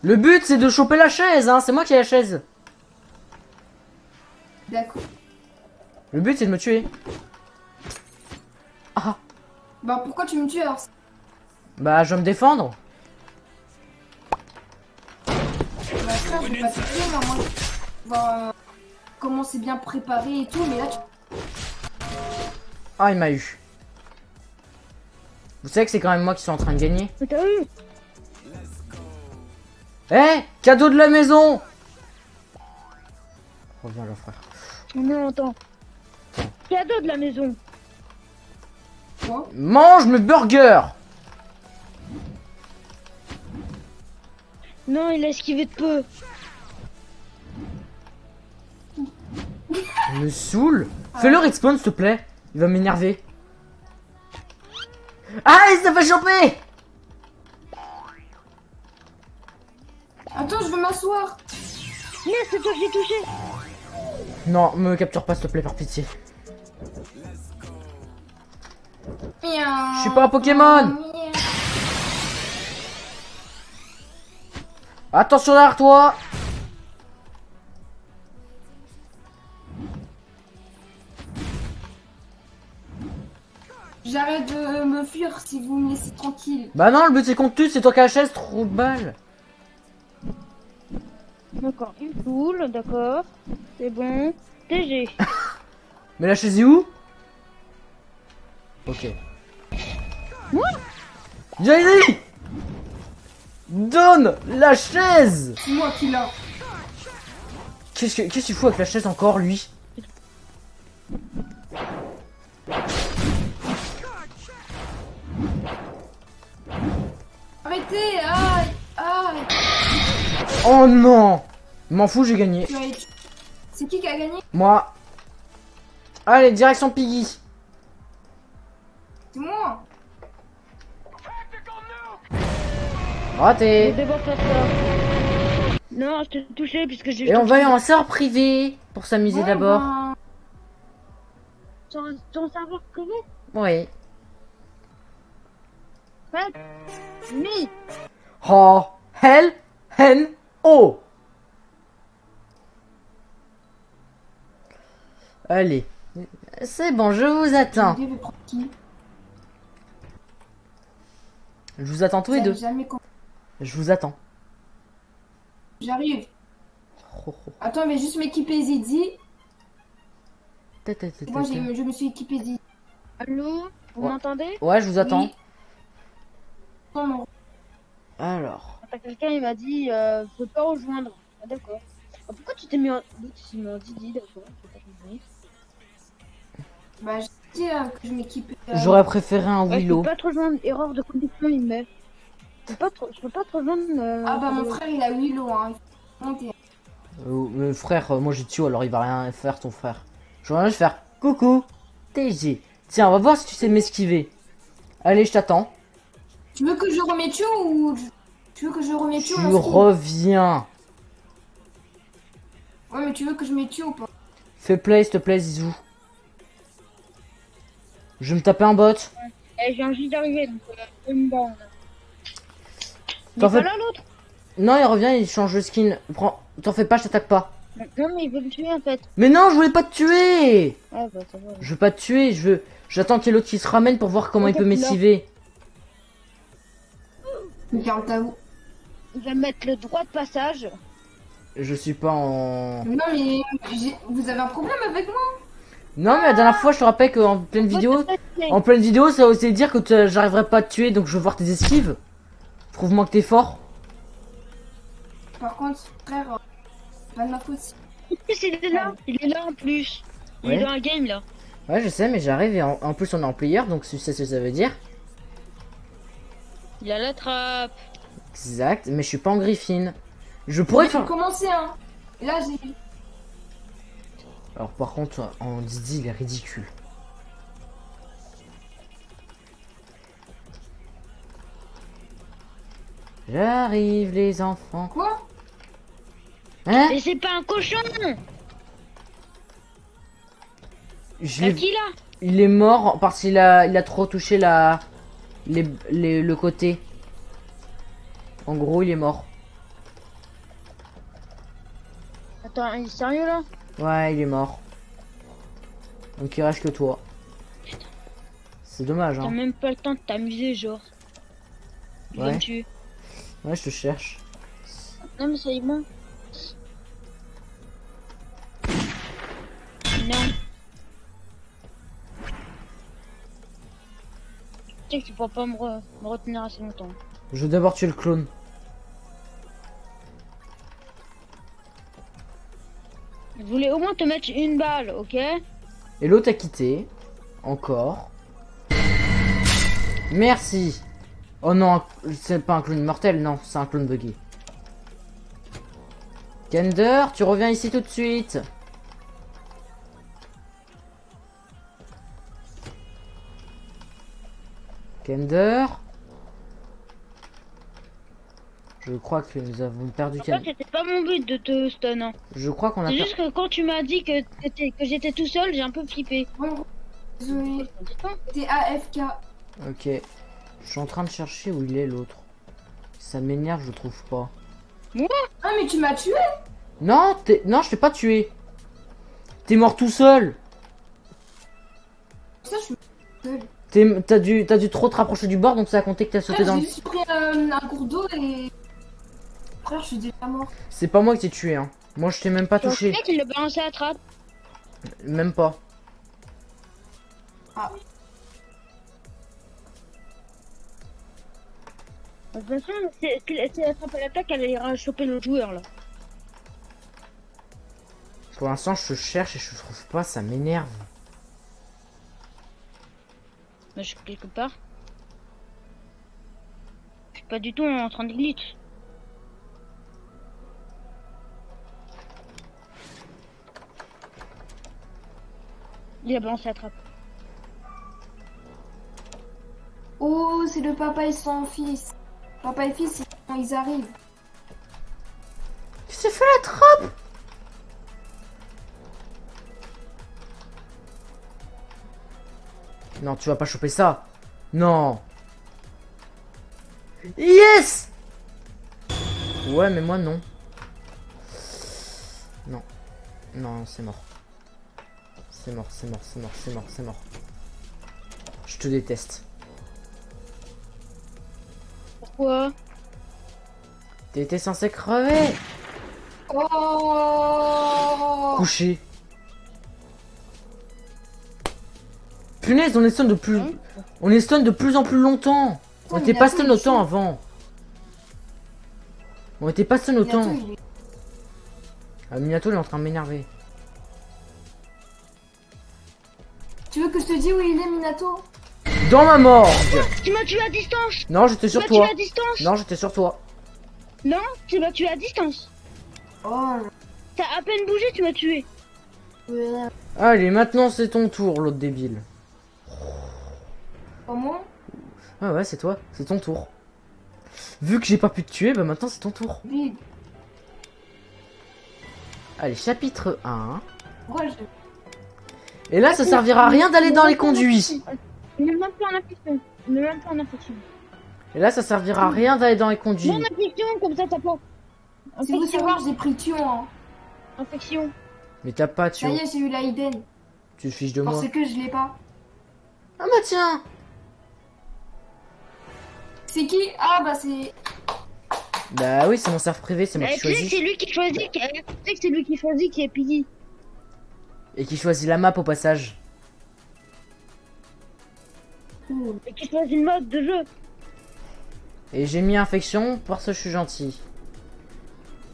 Le but, c'est de choper la chaise, hein. C'est moi qui ai la chaise. D'accord. Le but, c'est de me tuer. Ah Bah pourquoi tu me tues alors? Bah, je vais me défendre. Frère, je vais pas te tuer, là, moi. Voir euh, comment c'est bien préparé et tout, mais là tu... Ah, il m'a eu. Vous savez que c'est quand même moi qui suis en train de gagner Mais t'as eu Eh Cadeau de la maison Reviens là, frère. Non, attends. Cadeau de la maison. Quoi? Mange le burger Non, il a esquivé de peu. Il me saoule. Fais-le respawn, s'il te plaît. Il va m'énerver. Ah, il s'est fait choper Attends, je veux m'asseoir. Mais c'est toi que j'ai touché. Non, me capture pas, s'il te plaît, par pitié. Je suis pas un Pokémon. Attention derrière toi J'arrête de me fuir si vous me laissez tranquille. Bah non, le but c'est qu'on te tue, c'est toi qui chaise, trop de balles. D'accord, une poule, d'accord. C'est bon. TG. Mais la chaise est où? Ok. Moi? Jairi Donne la chaise C'est moi qui l'a. Qu'est-ce que- qu'est-ce qu'il fout avec la chaise encore, lui? Arrêtez Aïe Aïe Oh non M'en fous, j'ai gagné. C'est qui qui a gagné? Moi. Allez, direction Piggy. C'est moi Raté. Non, je t'ai touché puisque j'ai. Et on va aller en serveur privé pour s'amuser Ouais, d'abord. ben, Ton, ton serveur privé Oui. Ouais. Oui. Oh, hell, hen, oh. Allez. C'est bon, je vous attends. je vous attends tous les deux. Jamais compris. Je vous attends. J'arrive. Oh, oh. Attends, je vais juste m'équiper ta, Moi, je me suis équipé Zidzi. Allô Vous Ouais. m'entendez? Ouais, je vous attends. Oui. Alors. Quelqu'un il m'a dit euh, je peux pas rejoindre. Ah, d'accord. Ah, pourquoi tu t'es mis en. Tu t'es mis en Didi, d'accord? Bah, je dis euh, que je m'équipe. euh, J'aurais préféré un Ouais, je Willow. peux pas te rejoindre, erreur de connexion il met. Je peux pas te, je peux pas te rejoindre. euh, Ah, bah, mon frère, il a Willow. Hein. Monter. Euh, mais frère, euh, moi j'ai tué alors il va rien faire ton frère. Je vais juste faire coucou, TG. Tiens, on va voir si tu sais m'esquiver. Allez, je t'attends. Tu veux que je remette tu ou. je- Tu veux que je remette Tu mon reviens. Ouais, mais tu veux que je mette tu ou pas? Fais play, s'il te plaît, Zizou. Je vais me taper un bot. Eh, viens juste d'arriver donc euh, une bande. Il T'en est pas fais- là l'autre Non, il revient, il change de skin. Prends... T'en fais pas, je t'attaque pas. Non, mais il veut me tuer en fait. Mais non, je voulais pas te tuer. Ah, bah ça va. Je veux pas te tuer, je veux. J'attends qu'il y ait l'autre qui se ramène pour voir comment il peut bouche. Il va mettre le droit de passage. Je suis pas en. Non, mais j'ai- vous avez un problème avec moi Non, mais la dernière fois, je te rappelle qu'en pleine vidéo. En pleine vidéo, ça veut dire que tu- j'arriverai pas à te tuer, donc je veux voir tes esquives. Prouve-moi que t'es fort. Par contre, frère, euh, pas de ma faute. plus, il est là. Il est là en plus. Il Ouais. est dans un game là. Ouais, je sais, mais j'arrive et en, en plus on est en player, donc c'est c'est ce que ça veut dire. Il a la trappe. Exact, mais je suis pas en griffin. Je pourrais faire. commencé, hein. Et là, j'ai. Alors par contre, en Didi, il est ridicule. J'arrive les enfants. Quoi Hein Mais c'est pas un cochon T'as qui là Il est mort parce qu'il a, il a trop touché la, les, les- le côté. En gros, il est mort. Attends, il est sérieux là Ouais, il est mort. Donc il reste que toi. C'est dommage, T'as hein. même pas le temps de t'amuser, genre. Ouais. Ouais, je te cherche. Non, mais ça y est, bon. Non. Que tu pourras pas me, re- me retenir assez longtemps. Je veux d'abord tuer le clone. Je voulais au moins te mettre une balle, ok? Et l'autre a quitté. Encore. Merci. Oh non, c'est pas un clone mortel, non, c'est un clone buggé. Kender, tu reviens ici tout de suite. Kender. Je crois que nous avons perdu En fait, Kender. c'était pas mon but de te stun. hein. Je crois qu'on a C'est juste que quand tu m'as dit que, j'étais tout seul, j'ai un peu flippé. Désolé. T'es AFK. Ok. Je suis en train de chercher où il est l'autre. Ça m'énerve, je trouve pas. Ah, mais tu m'as tué Non, t'es... non, je t'ai pas tué. T'es mort tout seul. Ça, je T'as dû, t'as dû trop te rapprocher du bord, donc ça a compté que t'as sauté dans j'ai le... juste pris euh, un cours d'eau et. Frère, je suis déjà mort. C'est pas moi qui t'ai tué, hein. Moi, je t'ai même pas touché. mec, il l'a balancé à trappe. Même pas. De toute façon, c'est la trappe à l'attaque, elle ira choper le joueur là. Pour l'instant, je cherche et je trouve pas, ça m'énerve. Moi, je suis quelque part. Je suis pas du tout en train de glitch. Il a balancé la trappe. Oh, c'est le papa et son fils. Papa et fils, ils- arrivent. T'es fait la trappe Non, tu vas pas choper ça. Non. Yes Ouais, mais moi non. Non. Non, c'est mort. C'est mort, c'est mort, c'est mort, c'est mort, c'est mort. Je te déteste. Pourquoi T'étais censé crever. Oh Couché. Punaise, on est stun de plus... Hein On est stun de plus en plus longtemps. On était pas stun autant avant. On était pas stun Minato, autant. il est- Ah, Minato il est en train de m'énerver. Tu veux que je te dise où il est, Minato? Dans ma morgue Tu m'as tué à distance Non, j'étais Tu sur m'as tué toi. à distance Non, j'étais sur toi. Non, tu m'as tué à distance. Oh T'as à peine bougé, tu m'as tué. Allez, maintenant c'est ton tour, l'autre débile. Comment Ah ouais, c'est toi, c'est ton tour. Vu que j'ai pas pu te tuer, bah maintenant c'est ton tour. Allez, chapitre 1. Pourquoi je... Et là, ça servira à rien d'aller dans les conduits. Il n'est même pas en infection. Il n'est même pas en infection. Et là, ça servira à rien d'aller dans les conduits. Non, infection, comme ça t'as pas. Si vous savoir, j'ai pris le tuon. Hein. Infection. Mais t'as pas, tu Ça y est, j'ai eu la Iden. Tu te fiches de moi. Parce que je l'ai pas. Ah bah tiens C'est qui? Ah bah c'est... Bah oui, c'est mon serve privé, c'est moi Eh, qui que choisis. c'est lui qui choisit. qui- eh, c'est lui qui choisit qui est Piggy. Et qui choisit la map au passage. Et qui choisit le mode de jeu. Et j'ai mis infection parce que je suis gentil.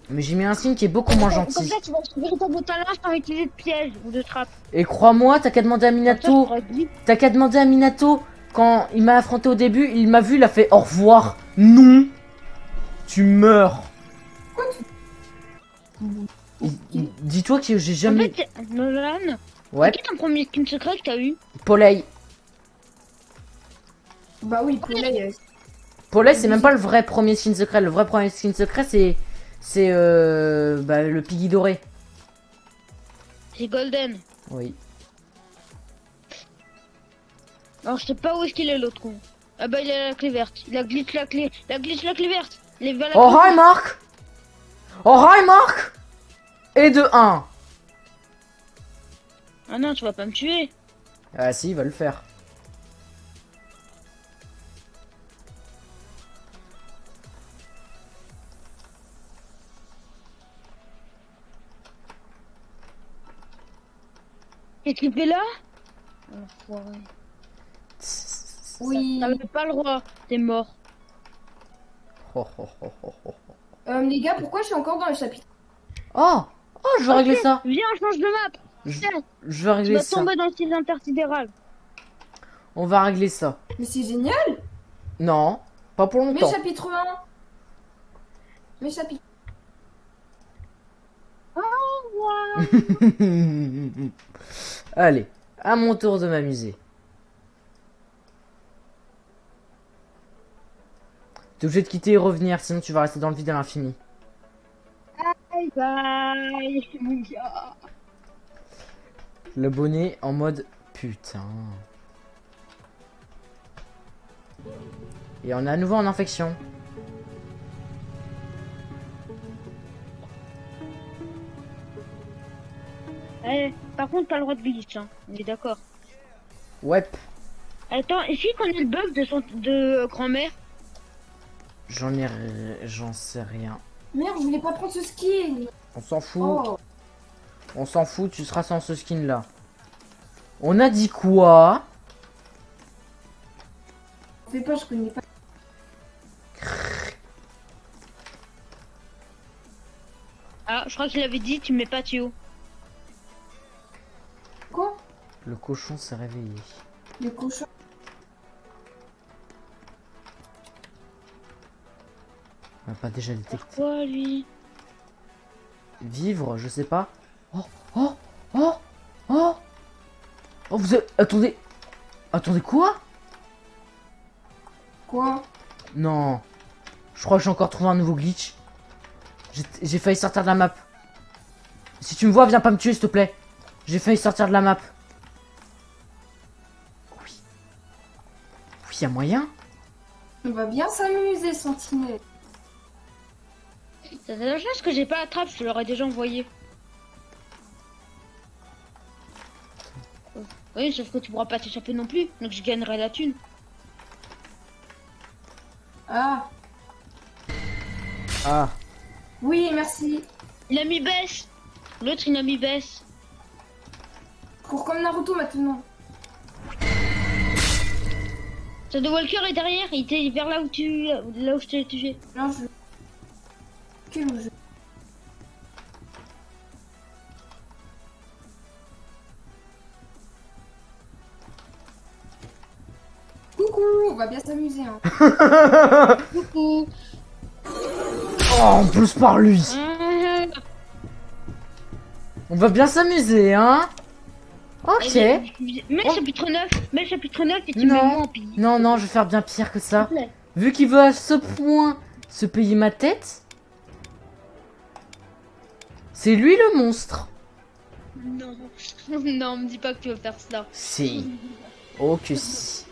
Mais j'ai mis un signe qui est beaucoup moins Comme gentil. ça, tu vas se véritable talent sans utiliser de piège ou de trappe. Et crois-moi, t'as qu'à demander à Minato. T'as qu'à demander à Minato. Quand il m'a affronté au début, il m'a vu, il a fait au revoir. Non Tu meurs. Dis-toi que j'ai En jamais. fait, Nolan, Ouais, c'est qui ton premier skin secret que t'as eu? Polei. Bah oui, Polay, euh, Polei, c'est même pas le vrai premier skin secret. Le vrai premier skin secret, c'est. C'est euh, bah, le piggy doré. C'est Golden. Oui. Alors je sais pas où est-ce qu'il est l'autre con. Ah bah il a la clé verte. Il a glitch la clé. Il a glitch la clé verte. Les la Oh hi Marc Oh hi Marc Et de 1 Ah non, tu vas pas me tuer. Ah si, il va le faire. Qu'est-ce qu'il fait là? Enfoiré. Oui. T'avais pas le droit. T'es mort. Oh, oh, oh, oh, oh. Euh, les gars, pourquoi je suis encore dans le chapitre? Oh Oh, je vais régler ça Viens, on change de map. Je, vais tu régler vas ça. tomber dans le intersidéral. On va régler ça. Mais c'est génial Non, pas pour Mais longtemps. chapitre 1 Mais chapitre... Allez, à mon tour de m'amuser. T'es obligé de quitter et revenir, sinon tu vas rester dans le vide à l'infini. Bye bye. mon gars. Le bonnet en mode putain. Et on est à nouveau en infection. Eh, par contre, pas le droit de glitch. Hein. On est d'accord. Ouais. Attends, et si qu'on a le bug de son de grand-mère? J'en ai... J'en sais rien. Merde, je voulais pas prendre ce skin. On s'en fout. Oh. On s'en fout, tu seras sans ce skin là. On a dit quoi? Fais pas, je connais pas. Ah, je crois qu'il avait dit tu mets pas tuyau. Le cochon s'est réveillé. Le cochon. On n'a pas déjà détecté. Quoi lui? Vivre, je sais pas. Oh, oh, oh, oh. Oh, vous avez... Attendez. Attendez, quoi? Quoi? Non. Je crois que j'ai encore trouvé un nouveau glitch. J'ai- J'ai failli sortir de la map. Si tu me vois, viens pas me tuer, s'il te plaît. J'ai failli sortir de la map. Y a moyen. On va bien s'amuser, Sentinelle. C'est dommage que j'ai pas la trappe, je l'aurais déjà envoyé. Oui, sauf que tu pourras pas t'échapper non plus, donc je gagnerai la thune. Ah, Ah. oui, merci. Il a mis baisse L'autre il a mis baisse. Cours comme Naruto maintenant. Shadow Walker est derrière, il était vers là où tu là où je t'ai tué. Non, je. Quel jeu Coucou, on va bien s'amuser. Hein. Coucou Oh, en plus par lui. Ah, On va bien s'amuser, hein Ok. Mets le chapitre 9, mets le chapitre 9 et tu Non. mets moi en pile. Non, non, je vais faire bien pire que ça. Vu qu'il veut à ce point se payer ma tête, c'est lui le monstre. Non, non, me dis pas que tu veux faire cela. Si. Oh que si.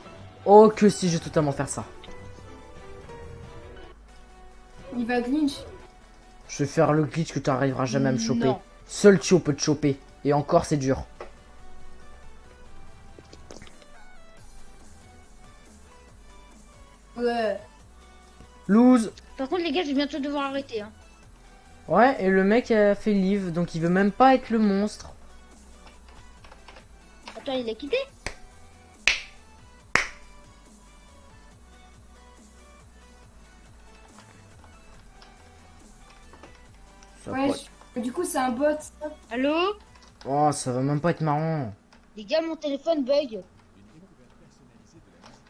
Oh que si, je vais totalement faire ça. Il va glitch. Je vais faire le glitch que tu arriveras jamais à me choper. Non. Seul Tio peut te choper. Et encore, c'est dur. Ouais. Lose. Par contre, les gars, je vais bientôt devoir arrêter. Hein. Ouais, et le mec a fait live, donc il veut même pas être le monstre. Attends, il a quitté Ça Ouais, je- du coup, c'est un bot. ça. Allô? Oh, ça va même pas être marrant. Les gars, mon téléphone bug.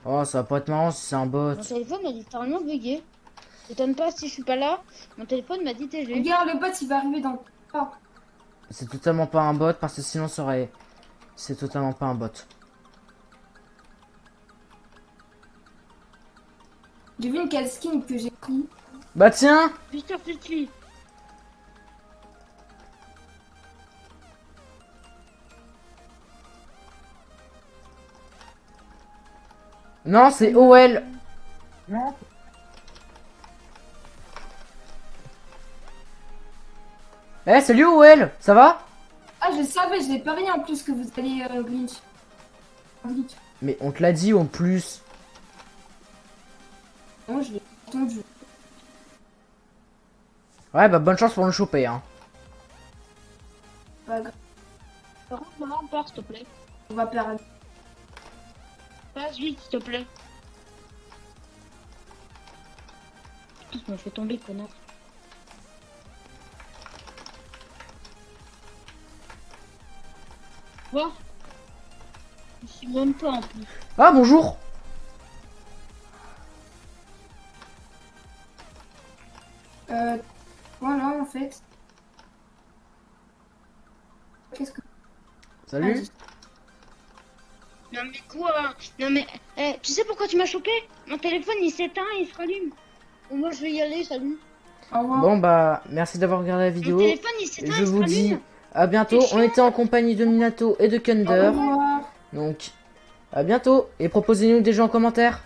Oh, ça va pas être marrant si c'est un bot. Mon téléphone a littéralement bugué. T'étonnes pas si je suis pas là. Mon téléphone m'a dit TG. Regarde, le bot, il va arriver dans le. C'est totalement pas un bot parce que sinon ça aurait... C'est totalement pas un bot. Devine quel skin que j'ai pris. Bah tiens Putain, Fluffy. Non, c'est OL Eh, salut OL Ça va? Ah, je savais, je l'ai pas rien en plus que vous allez euh, glitch. Glitch. Mais on te l'a dit en plus. Non, je l'ai entendu. Ouais, bah bonne chance pour le choper, hein. Pas grave, en part, s'il te plaît. on va perdre. Passe vite, s'il te plaît. Ça m'a fait tomber, connard. Quoi Je suis même pas en plus. Ah, bonjour Euh. Voilà, en fait. Qu'est-ce que. Salut Non mais quoi? Non mais... eh, tu sais pourquoi tu m'as chopé? Mon téléphone il s'éteint et il se rallume. Moi je vais y aller, salut. Au revoir. Bon bah, merci d'avoir regardé la Mon vidéo. téléphone il s'éteint Je il se vous dis à bientôt. On était en compagnie de Minato et de Au Kunder. revoir. Donc, à bientôt. Et proposez-nous des gens en commentaire.